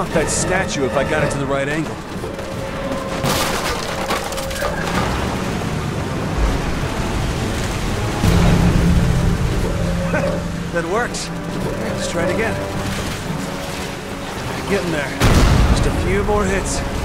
off that statue if I got it to the right angle. that works. Let's try it again. Getting there. Just a few more hits.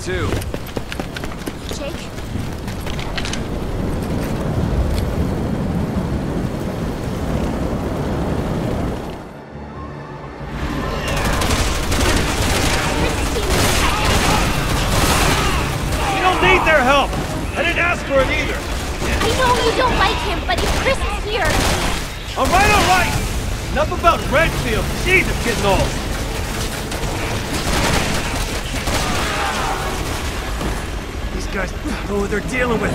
Too. Dealing with.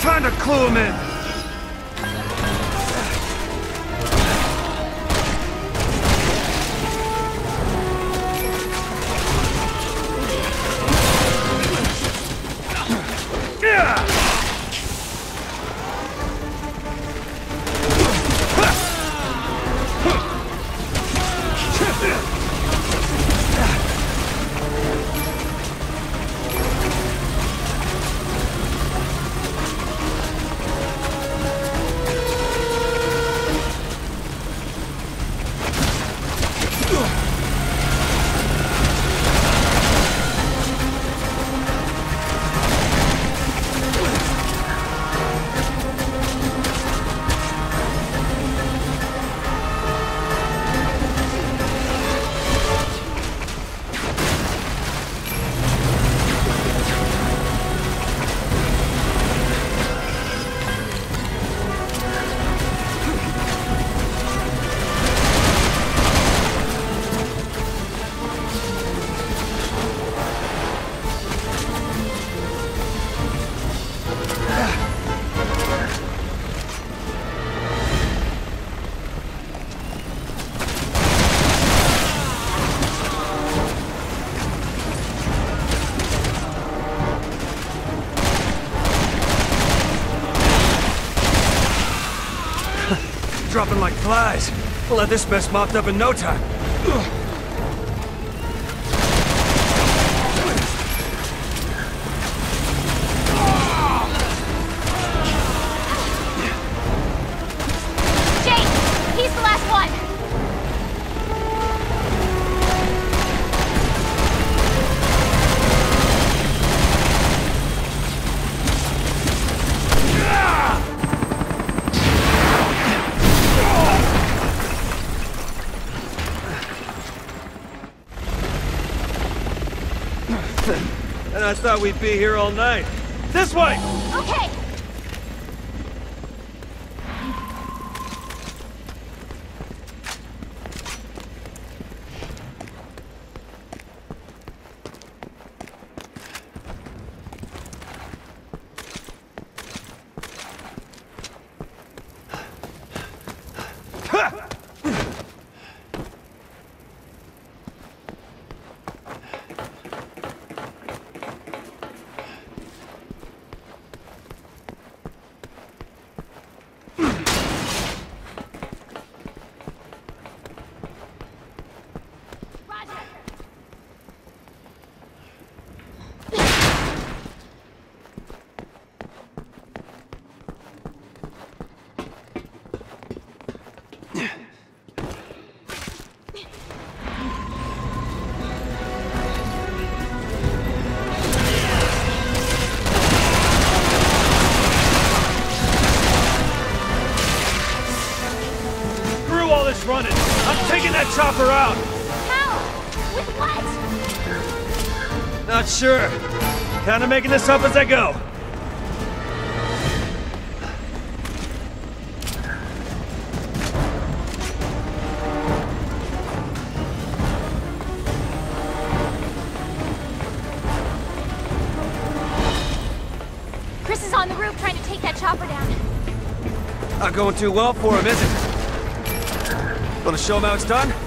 Trying to clue him in. Ugh! This mess mopped up in no time. We'd be here all night. This way! Making this up as I go. Chris is on the roof trying to take that chopper down. Not going too well for him, is it? Wanna show him how it's done?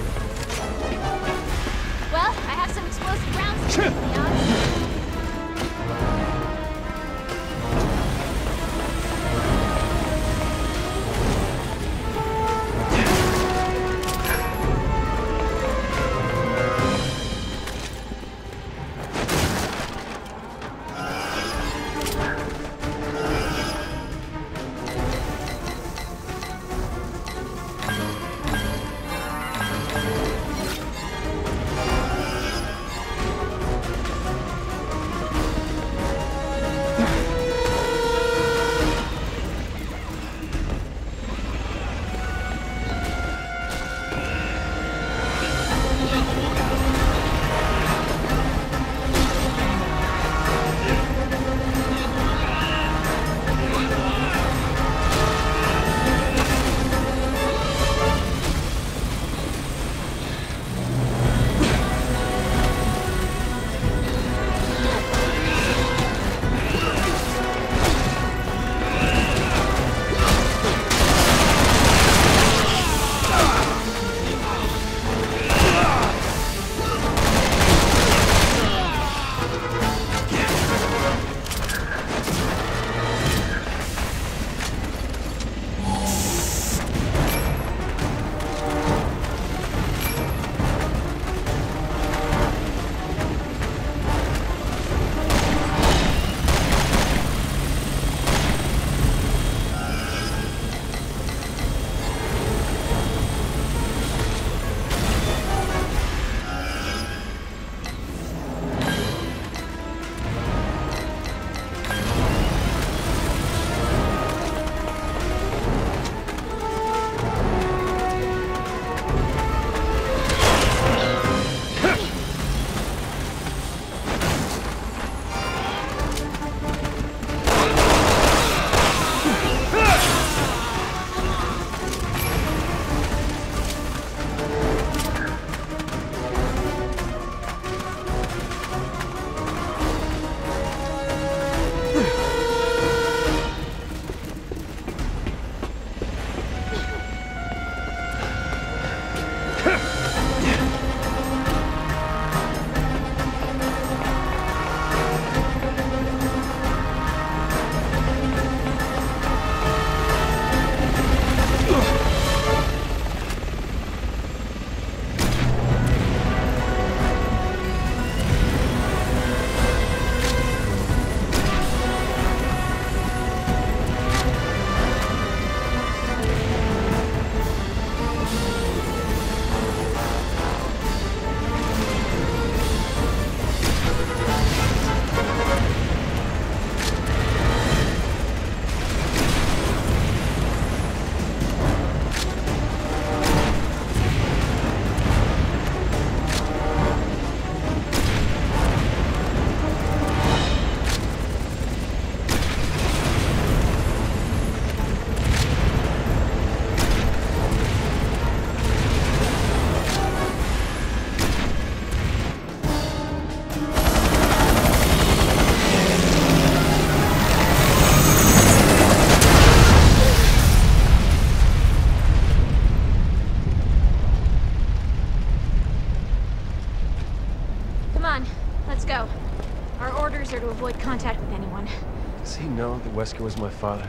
That Wesker was my father?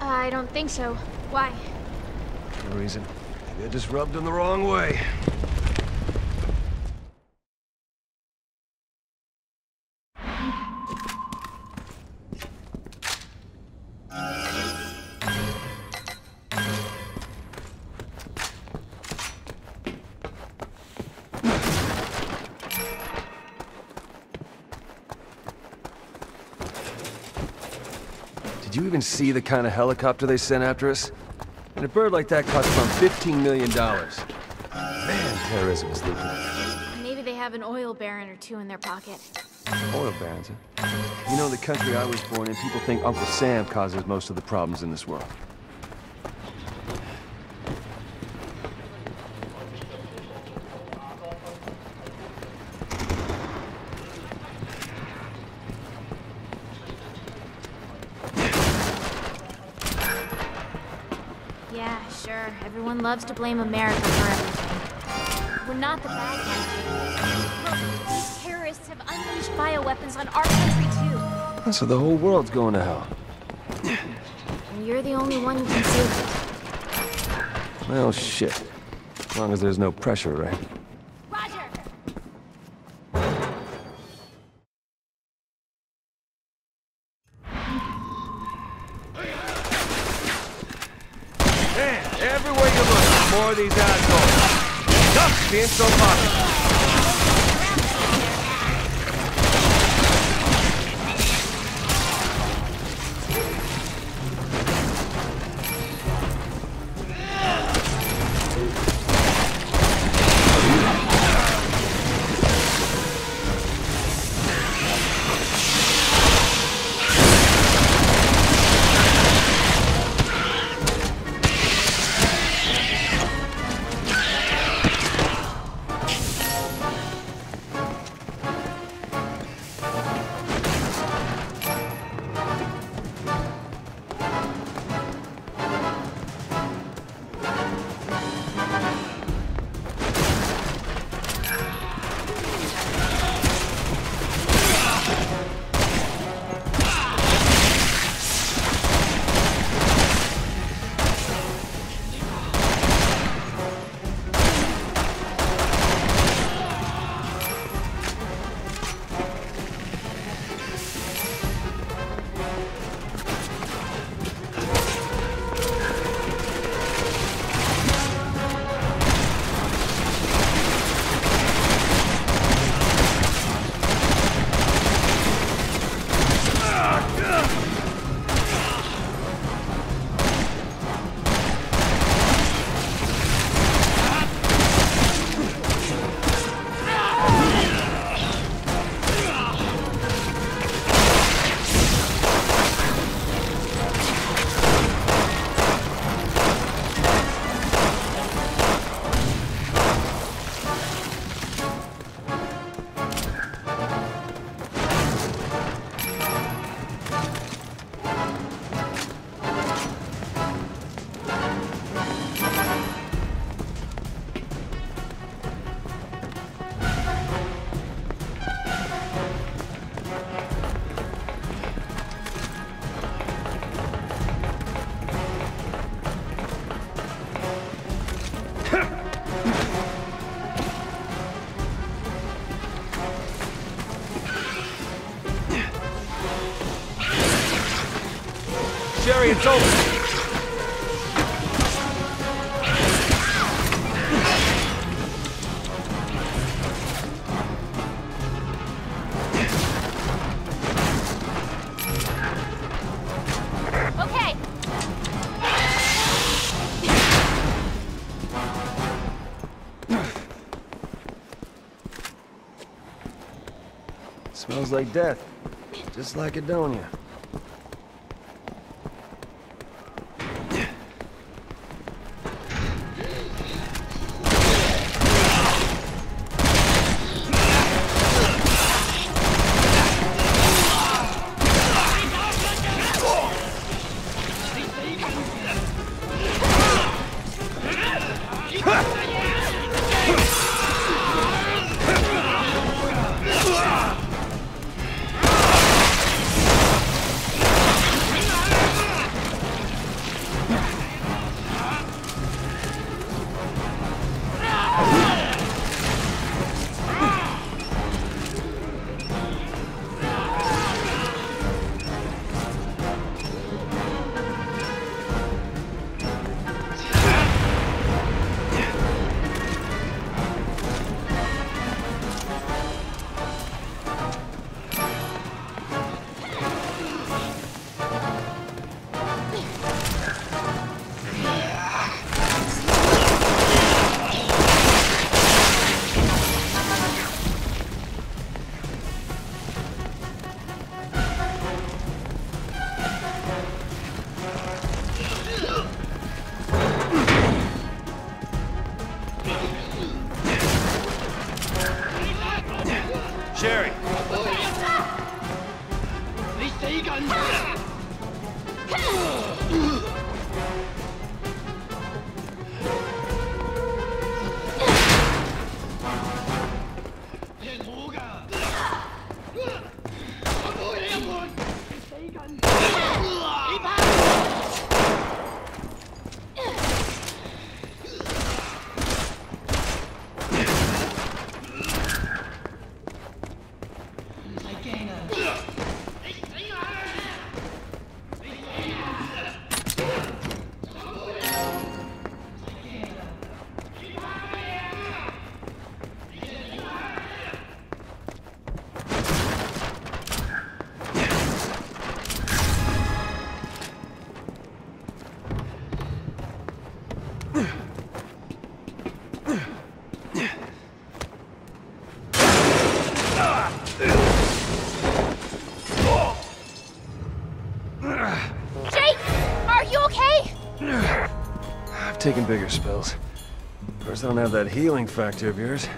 I don't think so. Why? No reason. Maybe I just rubbed him the wrong way. Did even see the kind of helicopter they sent after us? And a bird like that costs around $15 million. Man, terrorism is lucrative. Maybe they have an oil baron or two in their pocket. Oil barons, huh? You know, the country I was born in, people think Uncle Sam causes most of the problems in this world. Yeah, sure. Everyone loves to blame America for everything. We're not the bad guys. Look, these terrorists have unleashed bioweapons on our country too. So the whole world's going to hell. And you're the only one who can save it. Well, shit. As long as there's no pressure, right? Like death. Just like Edonia. Jake, I've bigger spills. Of course, I don't have that healing factor of yours.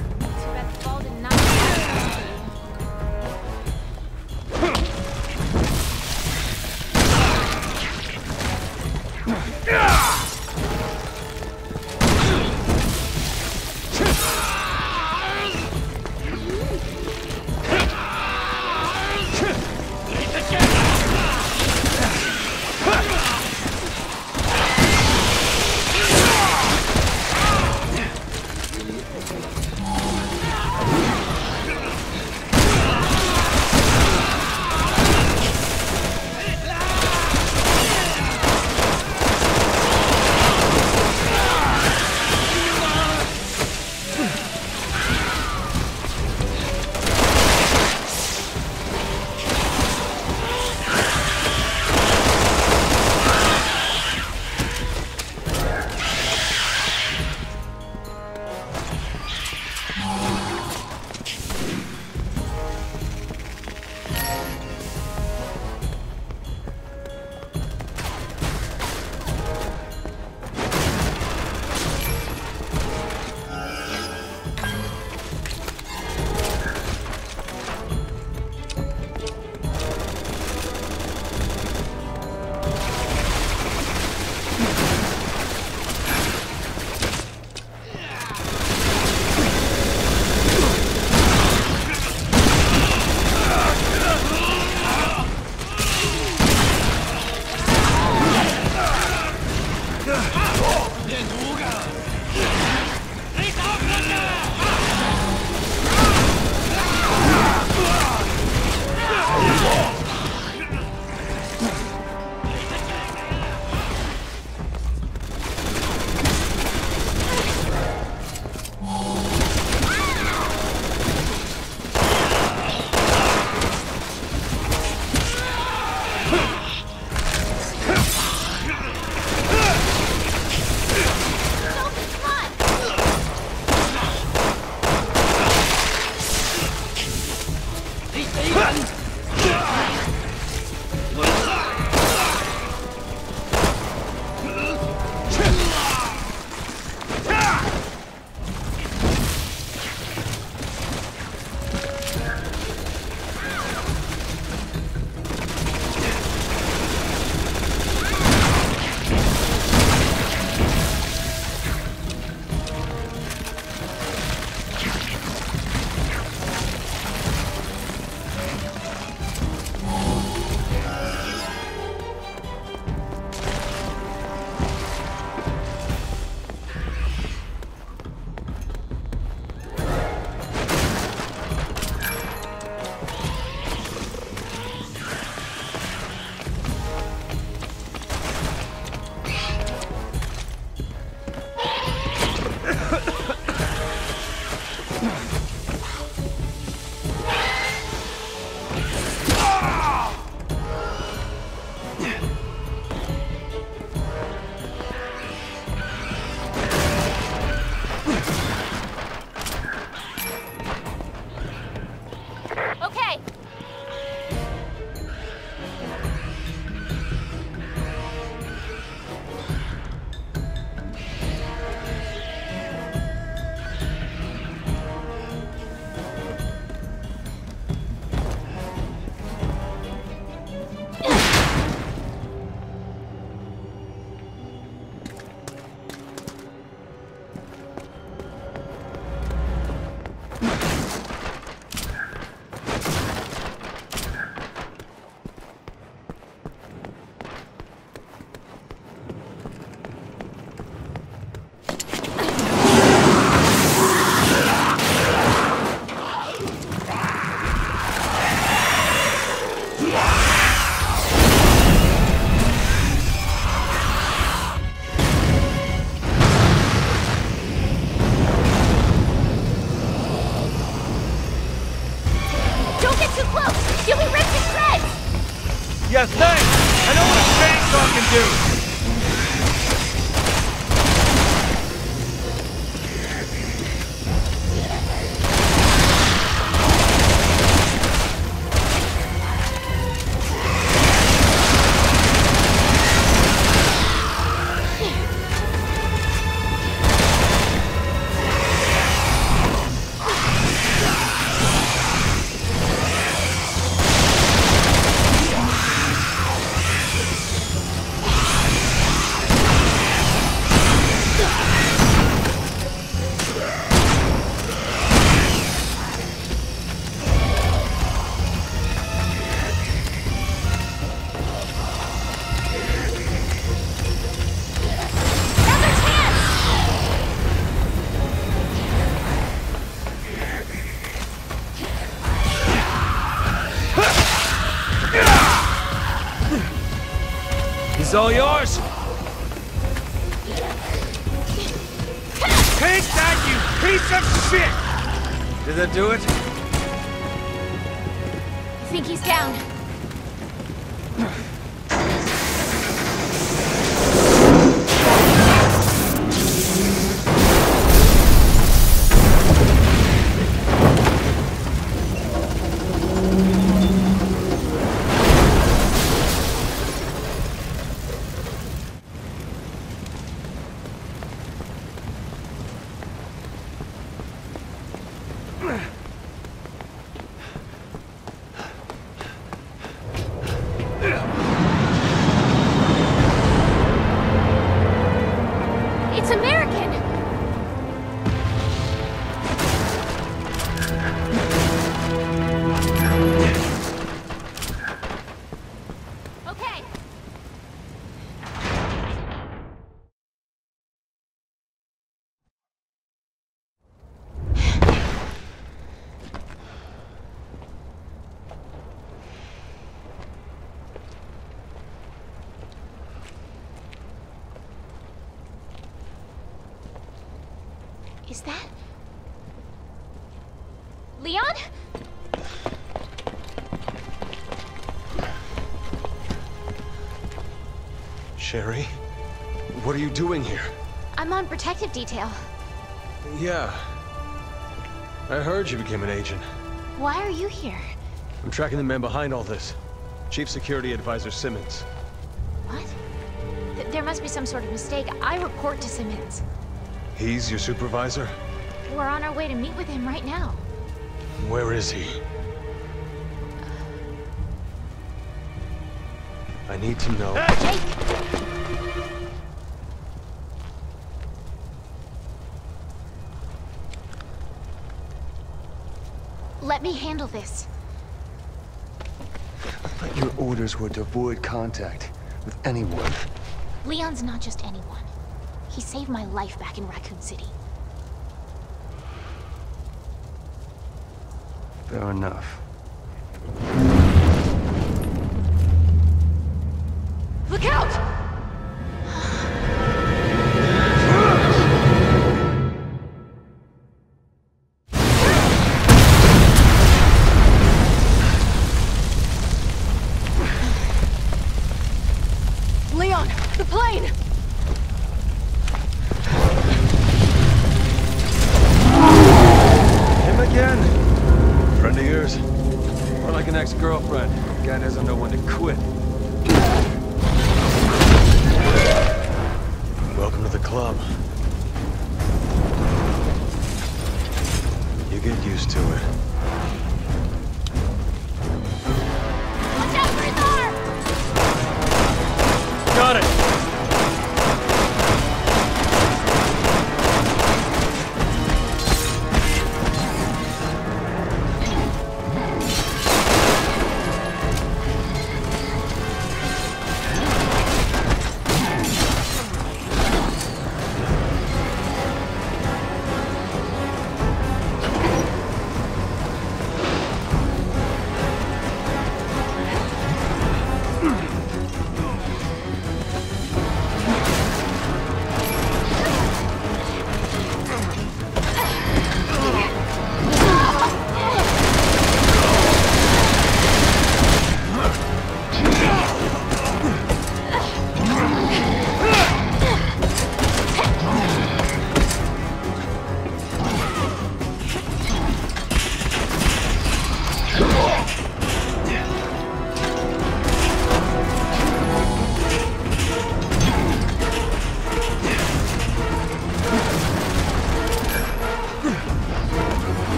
Did that do it? I think he's down. Sherry? What are you doing here? I'm on protective detail. Yeah. I heard you became an agent. Why are you here? I'm tracking the man behind all this. Chief Security Advisor Simmons. What? Th there must be some sort of mistake. I report to Simmons. He's your supervisor? We're on our way to meet with him right now. Where is he? I need to know. Jake! Let me handle this. But your orders were to avoid contact with anyone. Leon's not just anyone. He saved my life back in Raccoon City. Fair enough.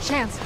chance.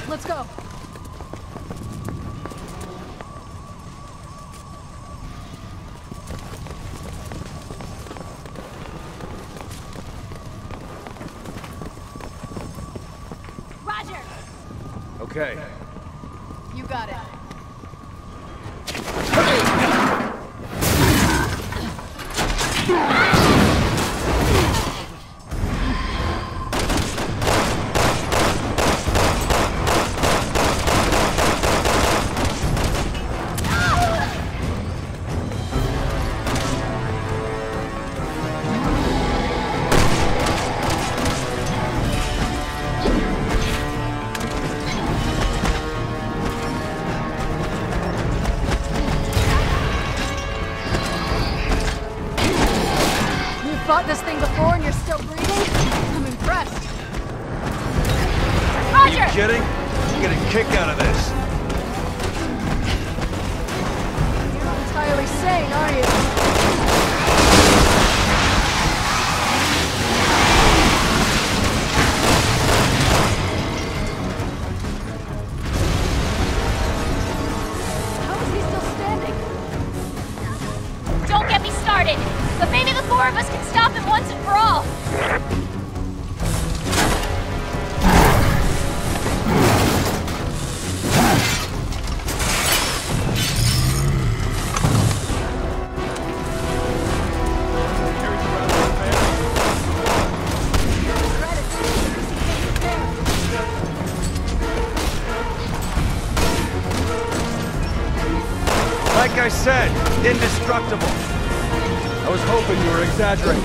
Like I said, indestructible. I was hoping you were exaggerating.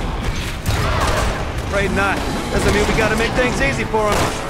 Afraid not. Doesn't mean we gotta make things easy for him.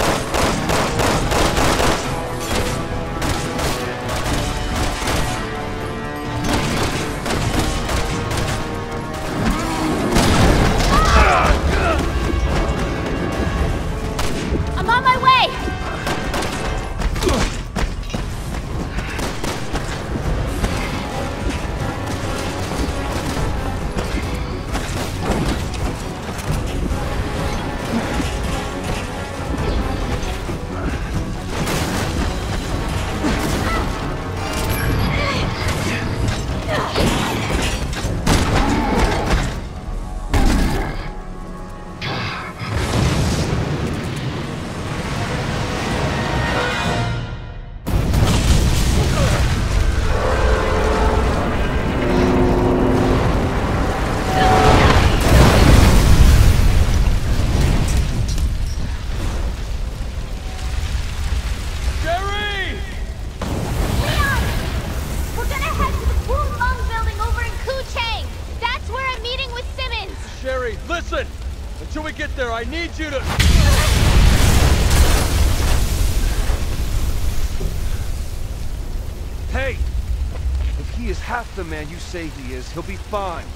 safe he is, he'll be fine.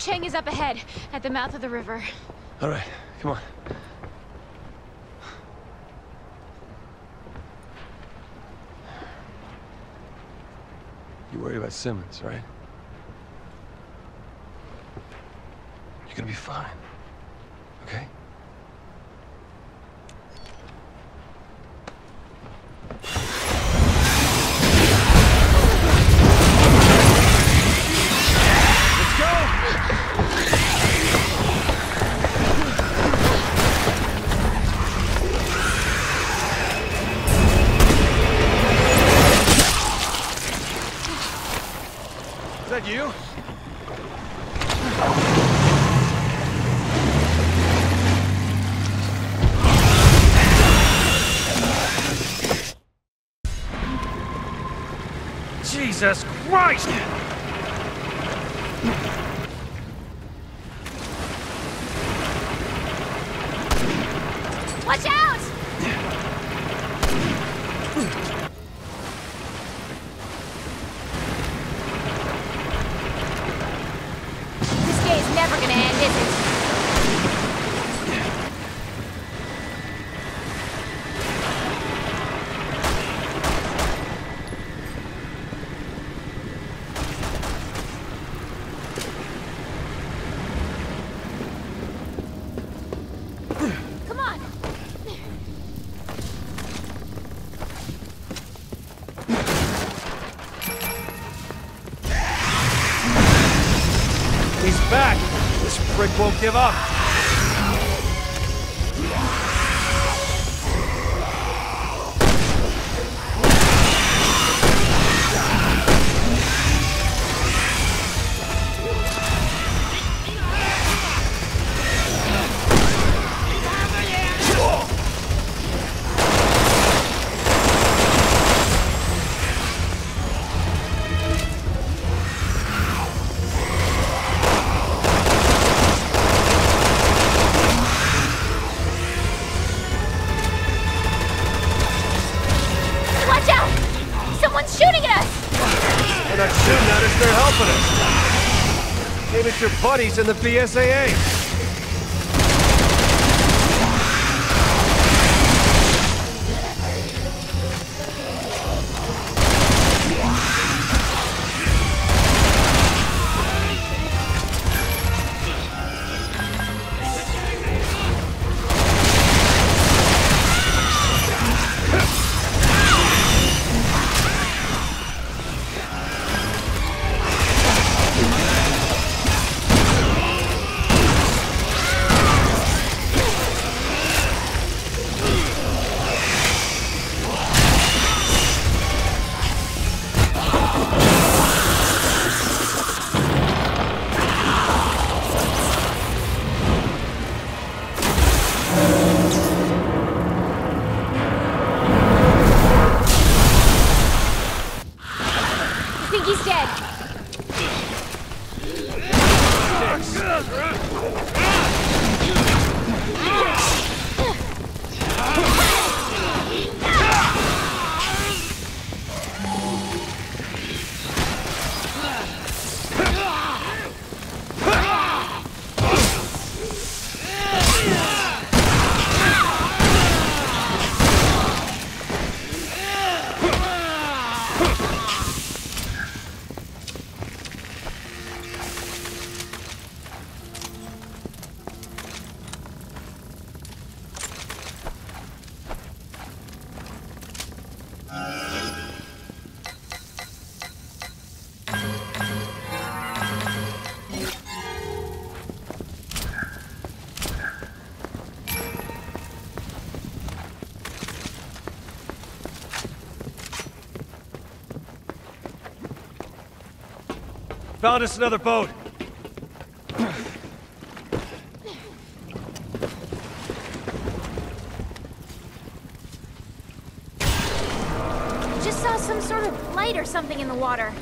Chang is up ahead, at the mouth of the river. All right, come on. You worried about Simmons, right? You're gonna be fine. Give up! Buddies in the BSAA! Found us another boat! Just saw some sort of light or something in the water.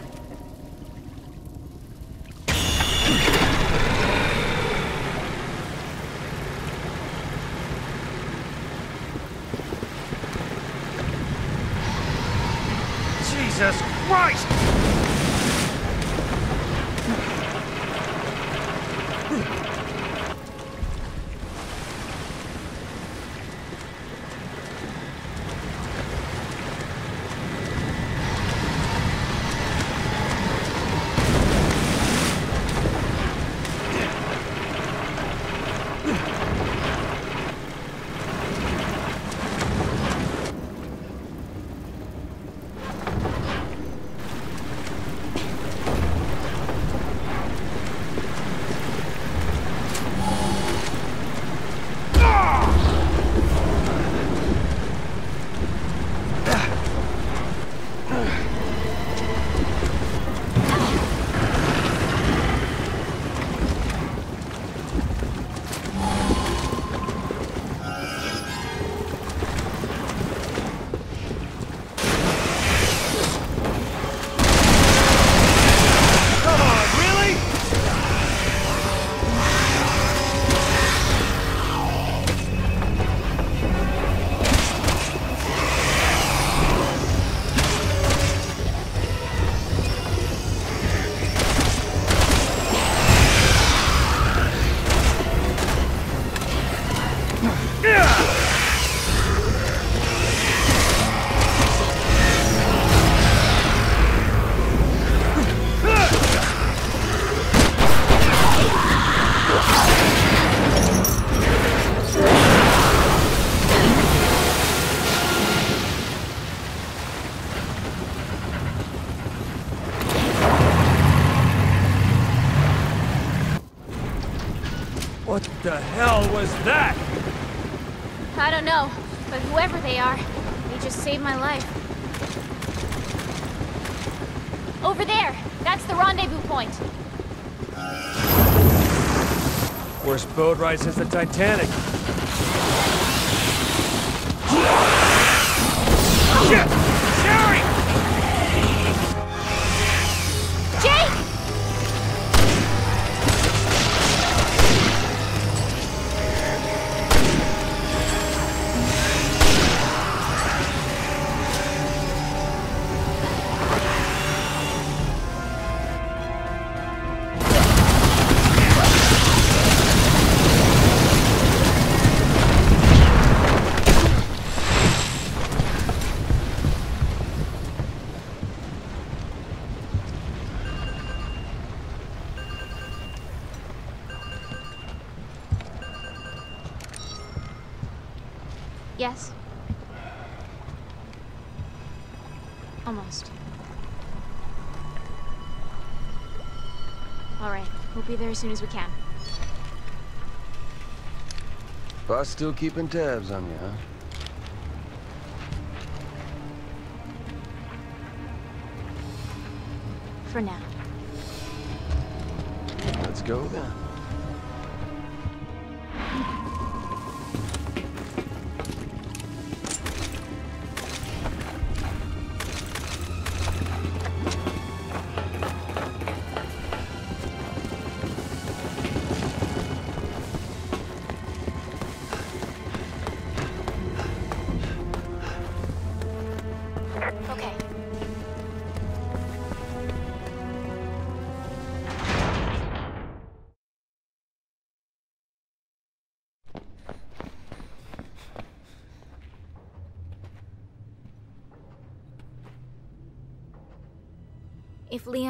The hell was that? I don't know, but whoever they are, they just saved my life. Over there! That's the rendezvous point. Worst boat ride since the Titanic. There as soon as we can. Boss still keeping tabs on you, huh?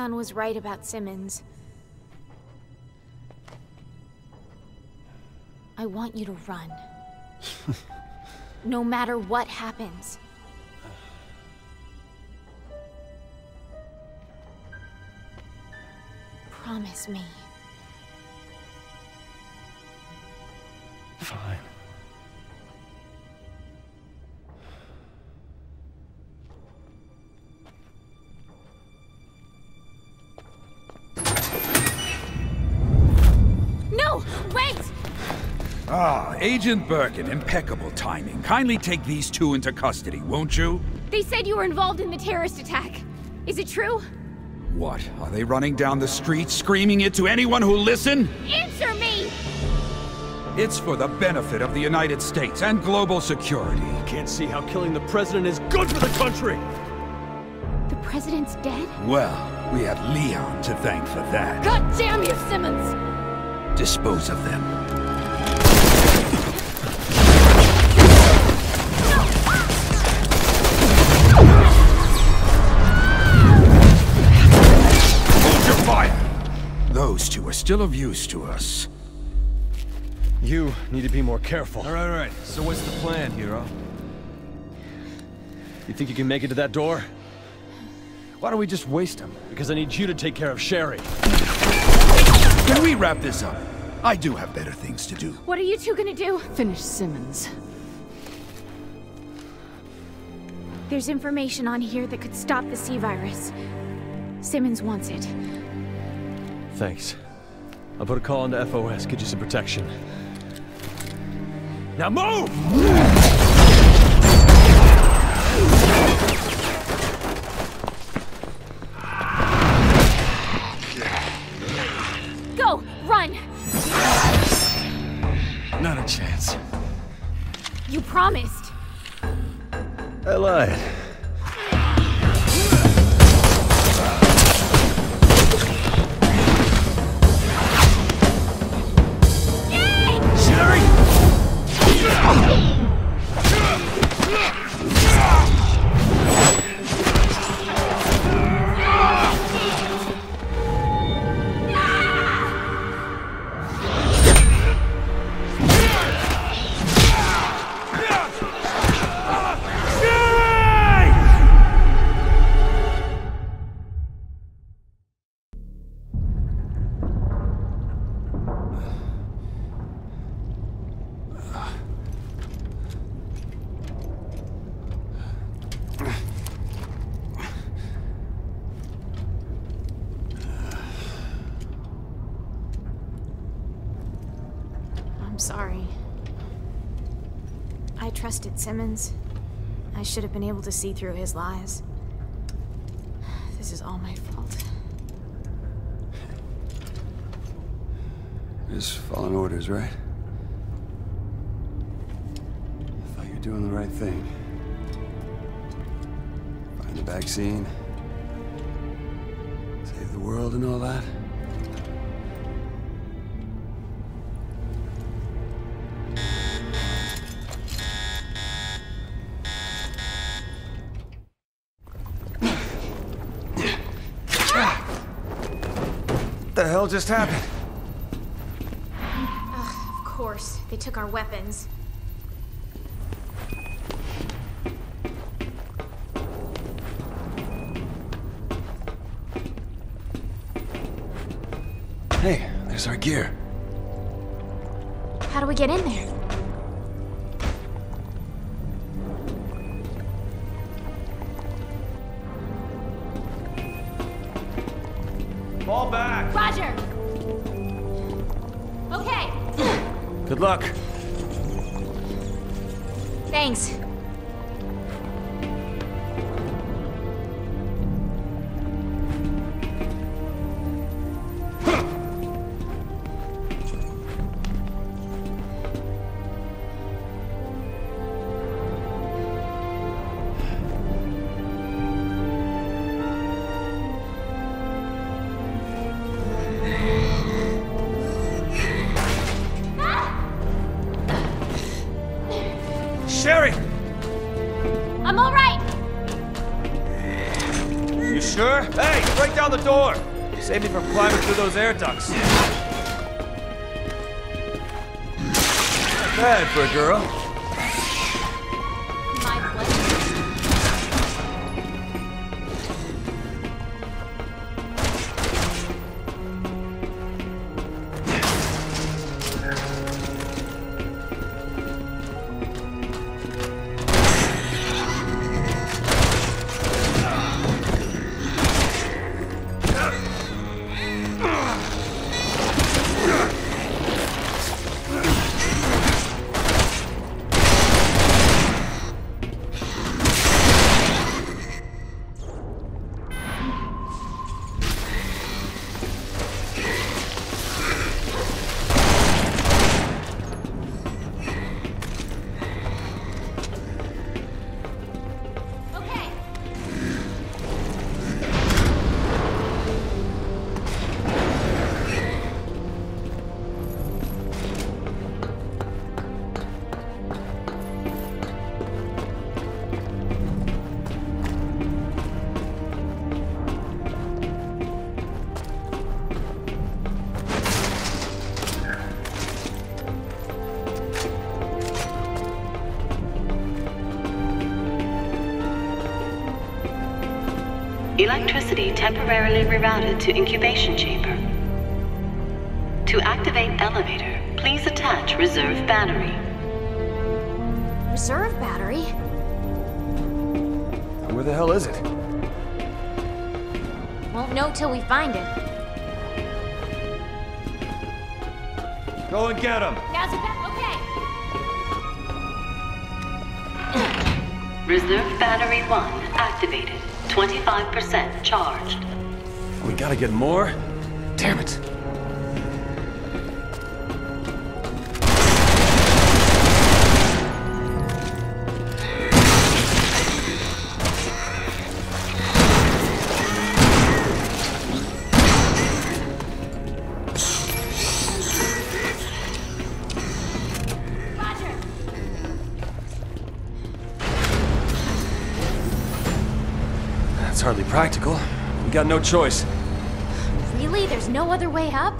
Leon was right about Simmons, I want you to run. no matter what happens. Agent Birkin, impeccable timing. Kindly take these two into custody, won't you? They said you were involved in the terrorist attack. Is it true? What, are they running down the street screaming it to anyone who'll listen? Answer me! It's for the benefit of the United States and global security. Can't see how killing the president is good for the country! The president's dead? Well, we have Leon to thank for that. God damn you, Simmons! Dispose of them. Still of use to us. You need to be more careful. All right, all right. So what's the plan, hero? You think you can make it to that door? Why don't we just waste him? Because I need you to take care of Sherry. Can we wrap this up? I do have better things to do. What are you two gonna do? Finish Simmons. There's information on here that could stop the C-virus. Simmons wants it. Thanks. I'll put a call into FOS, get you some protection. Now move! Simmons. I should have been able to see through his lies. This is all my fault. Just following orders, right? I thought you were doing the right thing. Find the vaccine. Save the world and all that. Hell just happened? Ugh, of course. They took our weapons. Hey, there's our gear. How do we get in there? Air ducts. Not bad for a girl. Temporarily rerouted to incubation chamber. To activate elevator, please attach reserve battery. Reserve battery? Where the hell is it? Won't know till we find it. Go and get him! Now's the okay. Reserve battery 1 activated. 25% charged. We gotta get more? Damn it. Got no choice. Really? There's no other way up?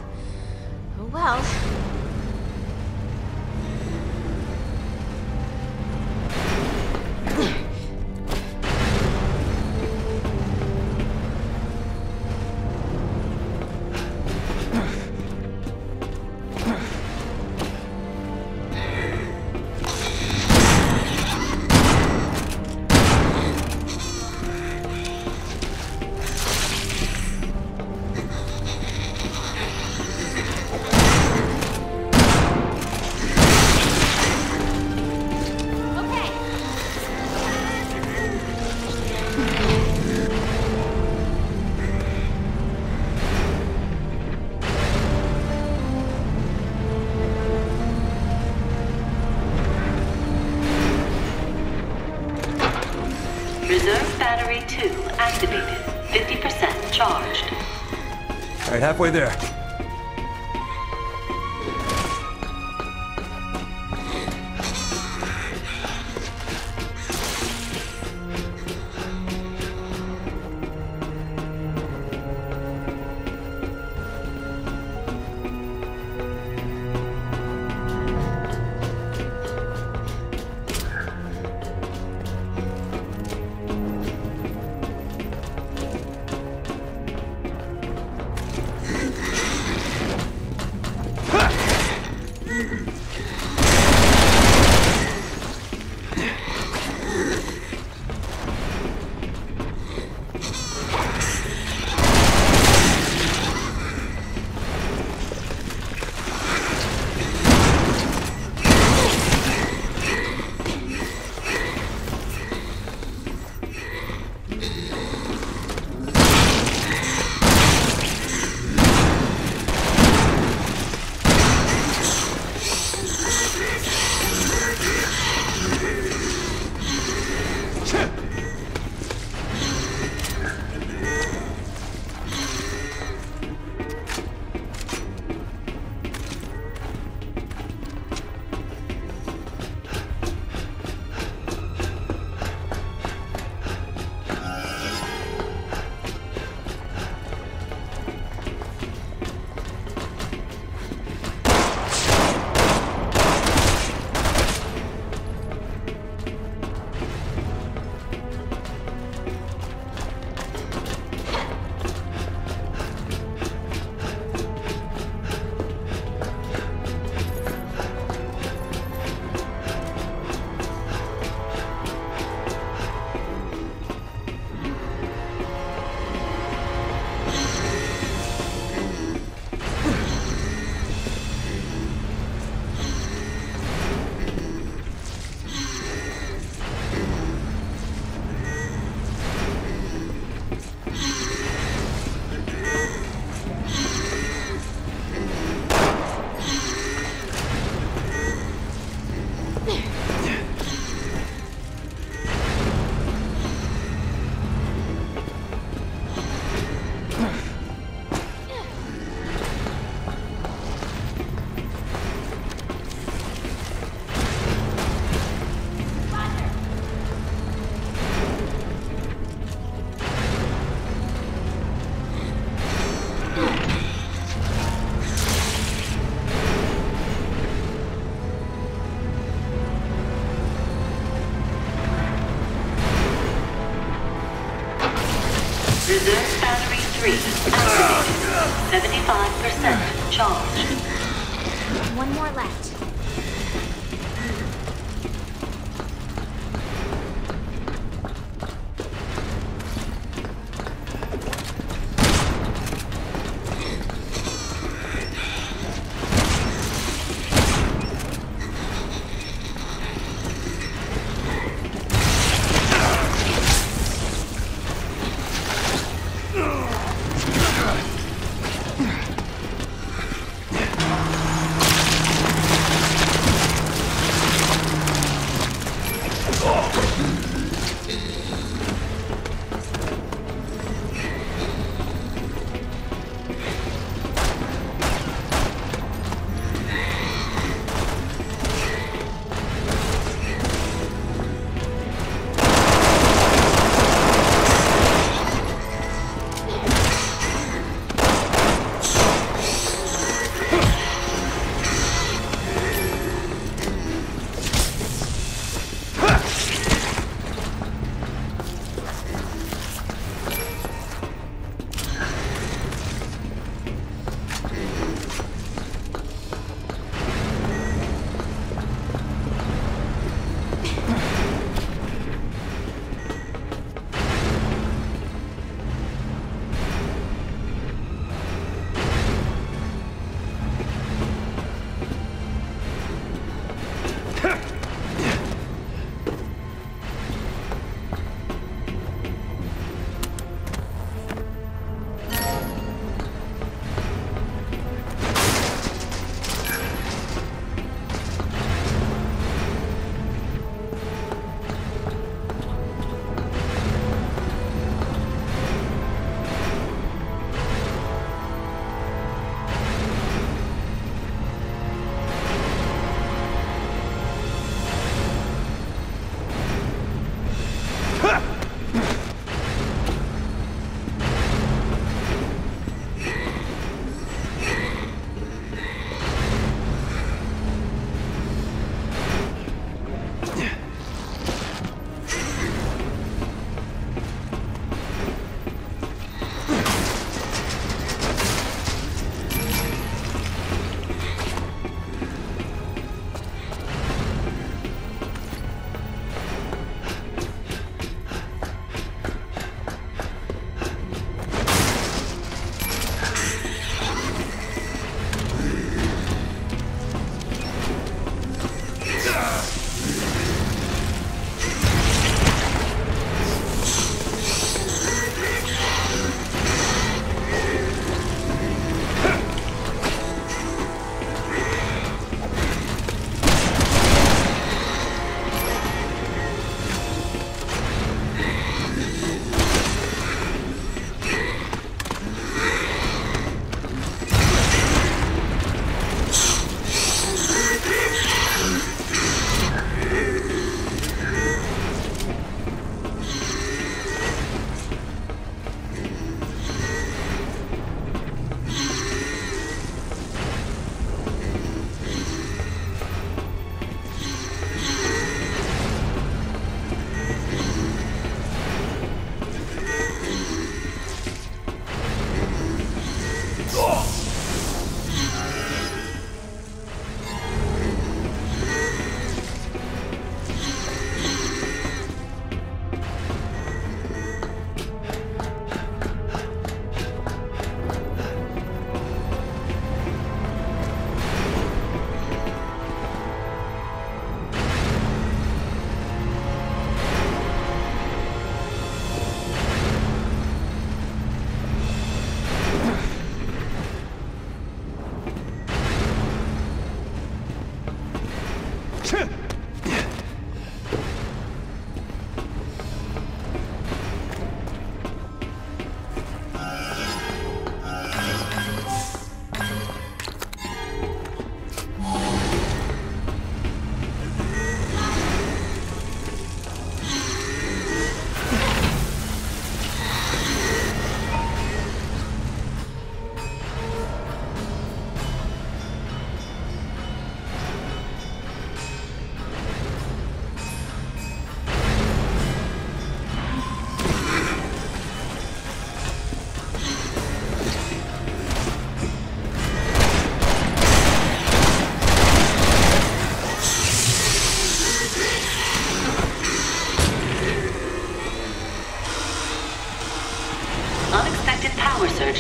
2 activated. 50% charged. All right, halfway there.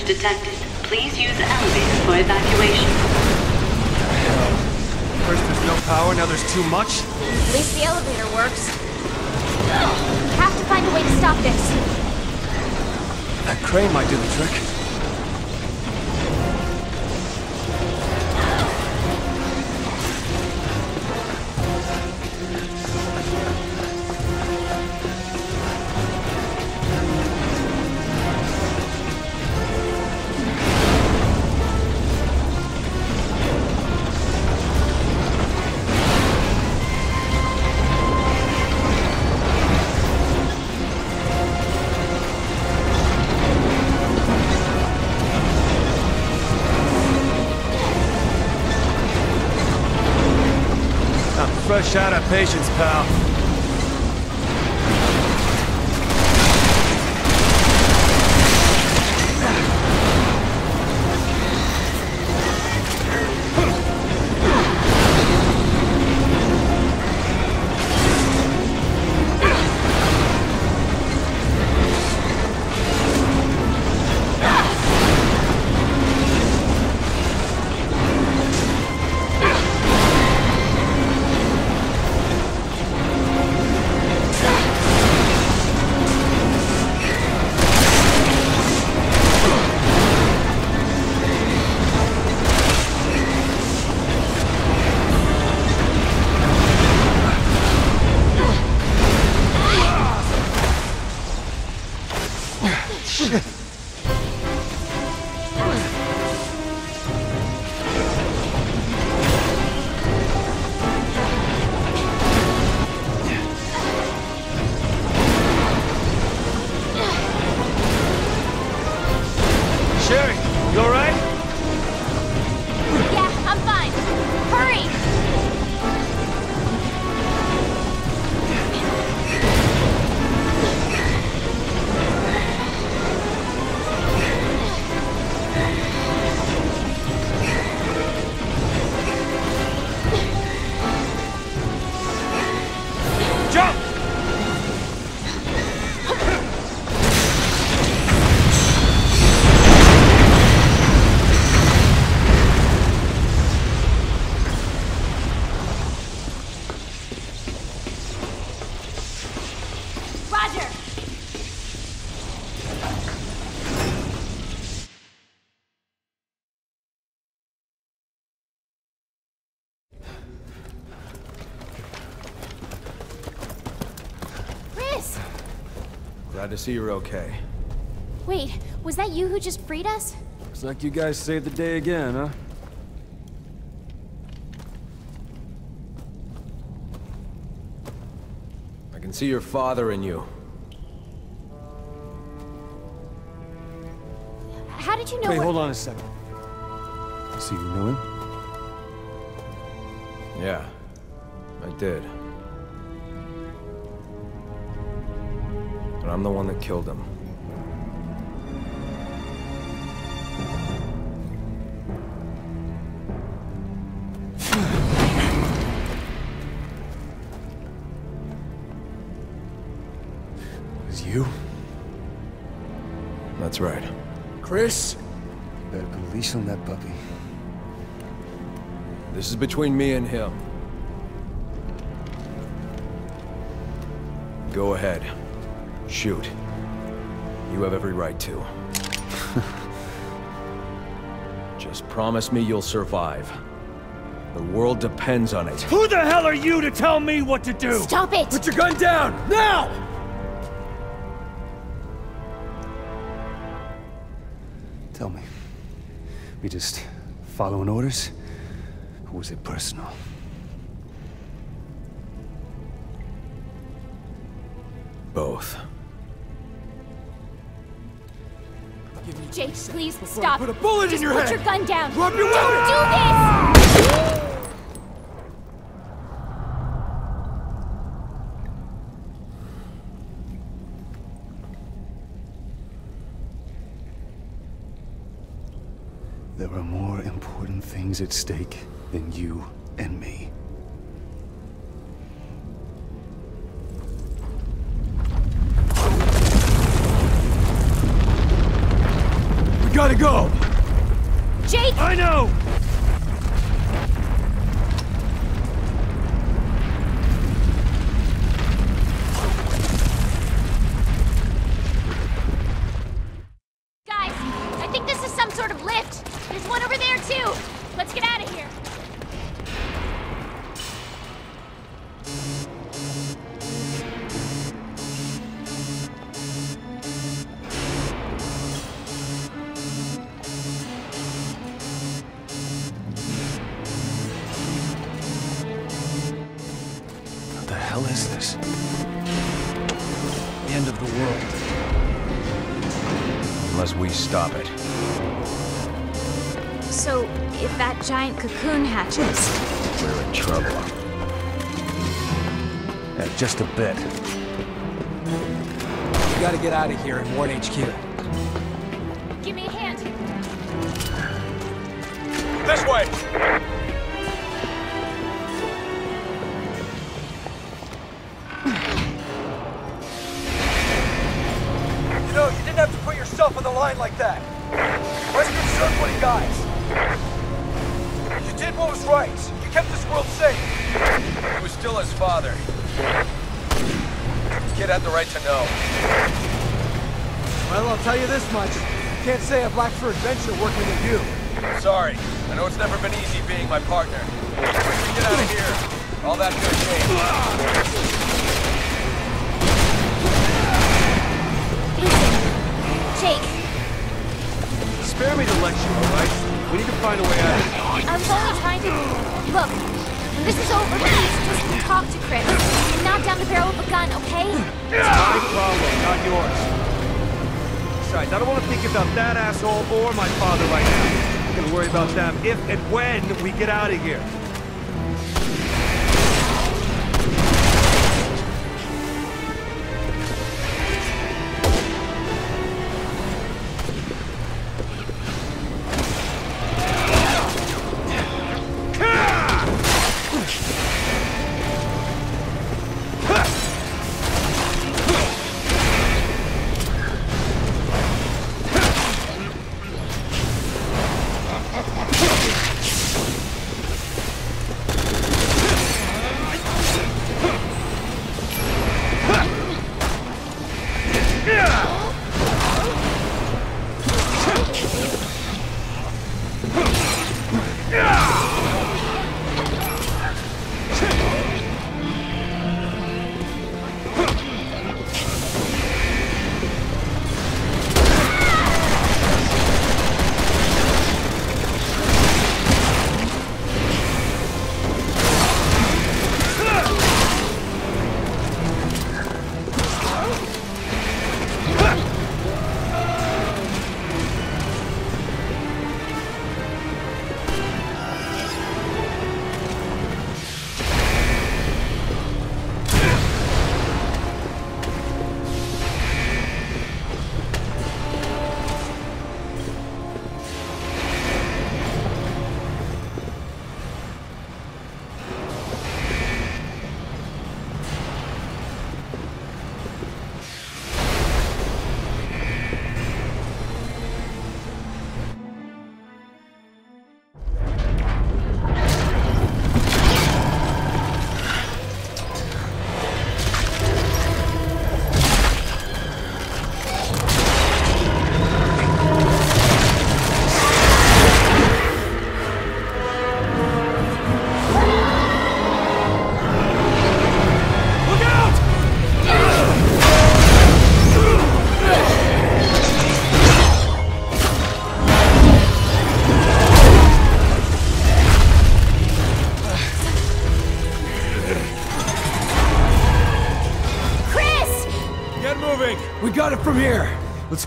Detected. Please use elevator for evacuation. First there's no power, now there's too much? At least the elevator works. We have to find a way to stop this. That crane might do the trick. Patience, see you're okay. Wait, was that you who just freed us? Looks like you guys saved the day again, huh? I can see your father in you. How did you know Wait, hold on a second. Killed him. It was you? That's right. Chris? You Better put a leash on that puppy. This is between me and him. Go ahead. Shoot to. Just promise me you'll survive. The world depends on it. Who the hell are you to tell me what to do? Stop it! Put your gun down! Now! Tell me. We just following orders? Or was it personal? Please stop. put a bullet Just in your put head. Put your gun down. Drop your weapon. Don't do this. There are more important things at stake than you and me. Gotta go! Jake! I know!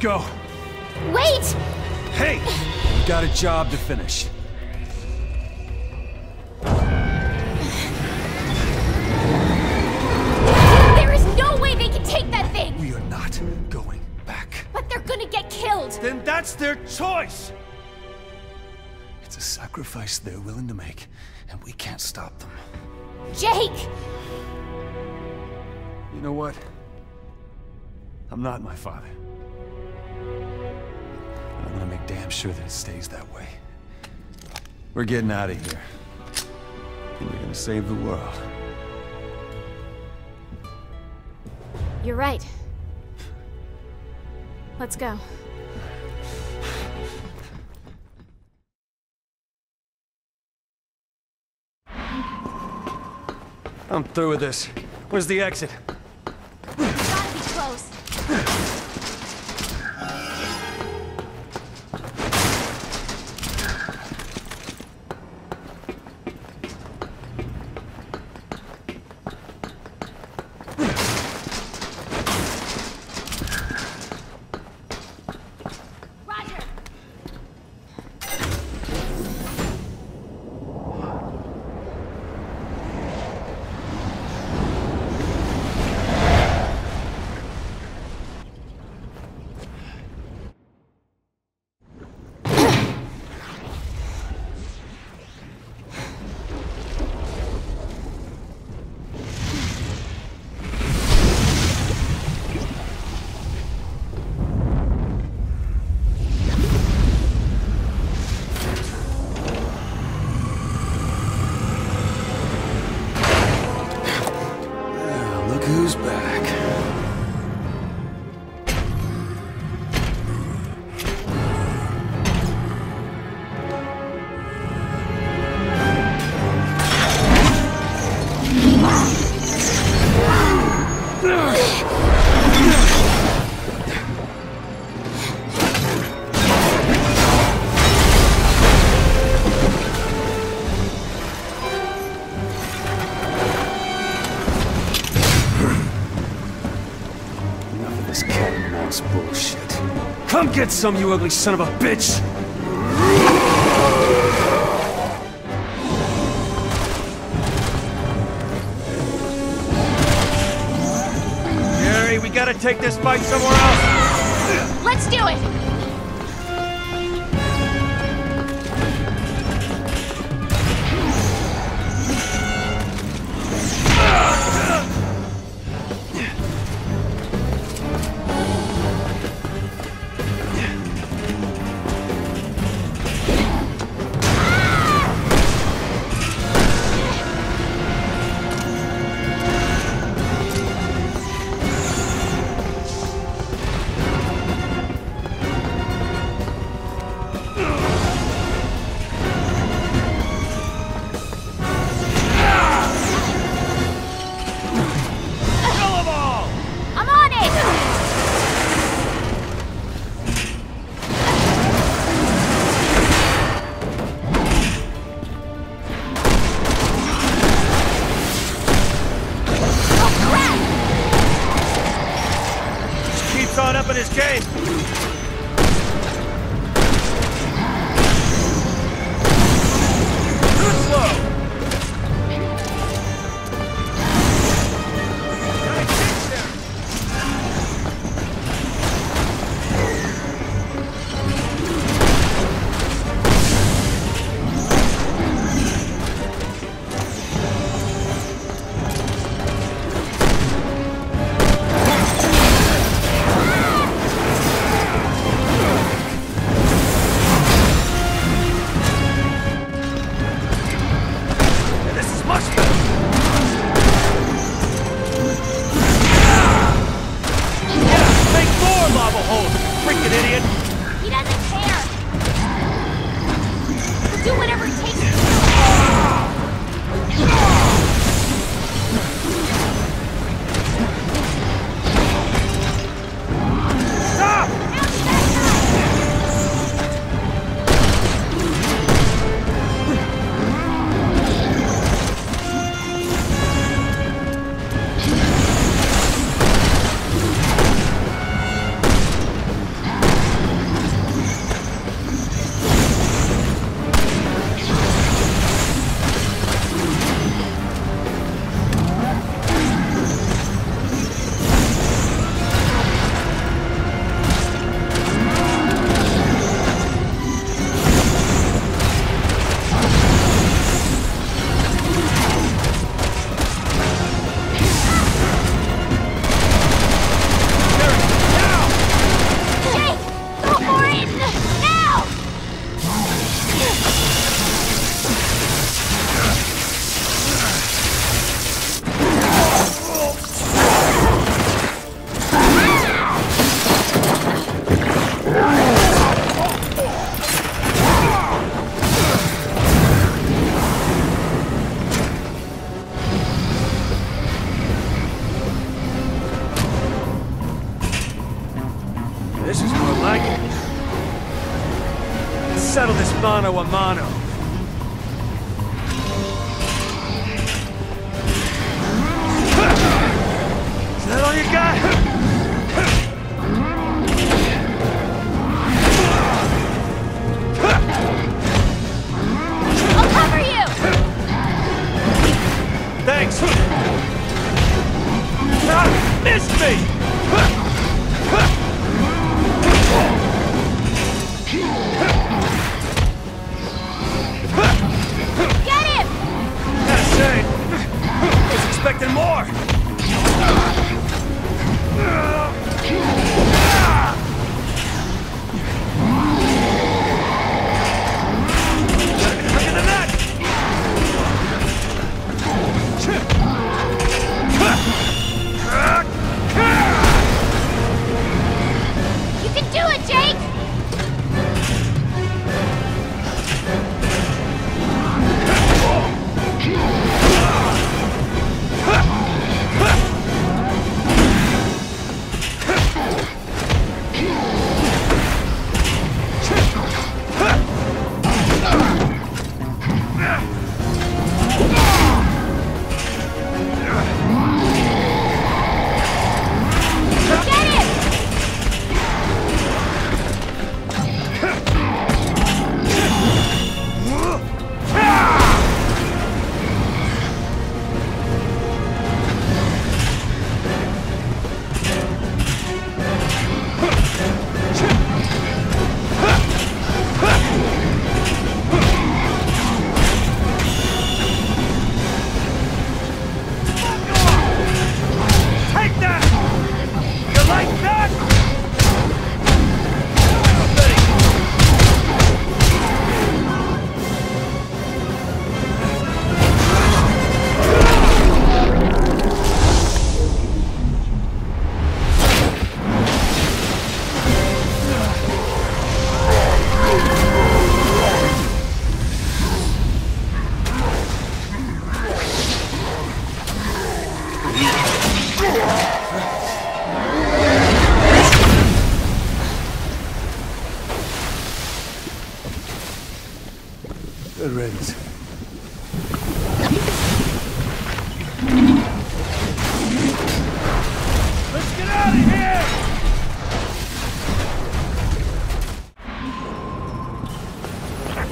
Go. Wait! Hey! We got a job to finish. There is no way they can take that thing! We are not going back. But they're gonna get killed! Then that's their choice! It's a sacrifice they're willing to make, and we can't stop them. Jake! You know what? I'm not my father. Damn sure that it stays that way. We're getting out of here. And you're gonna save the world. You're right. Let's go. I'm through with this. Where's the exit? Get some, you ugly son of a bitch! Gary, we gotta take this fight somewhere else! Let's do it!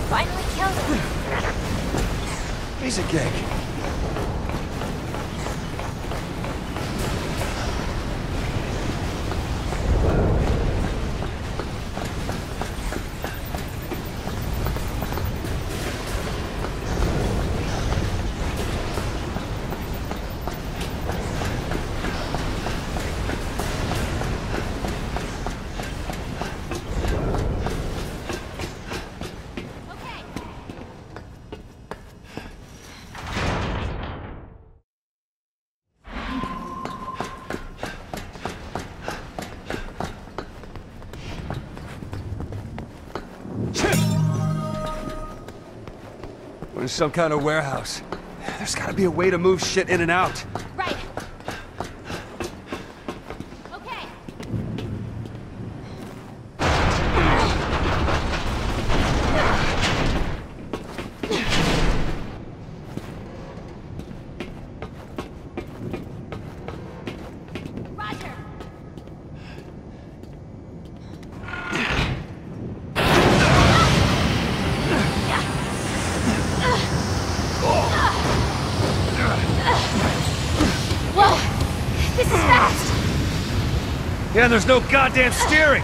finally killed him. He's a gig. some kind of warehouse. There's gotta be a way to move shit in and out. there's no goddamn steering!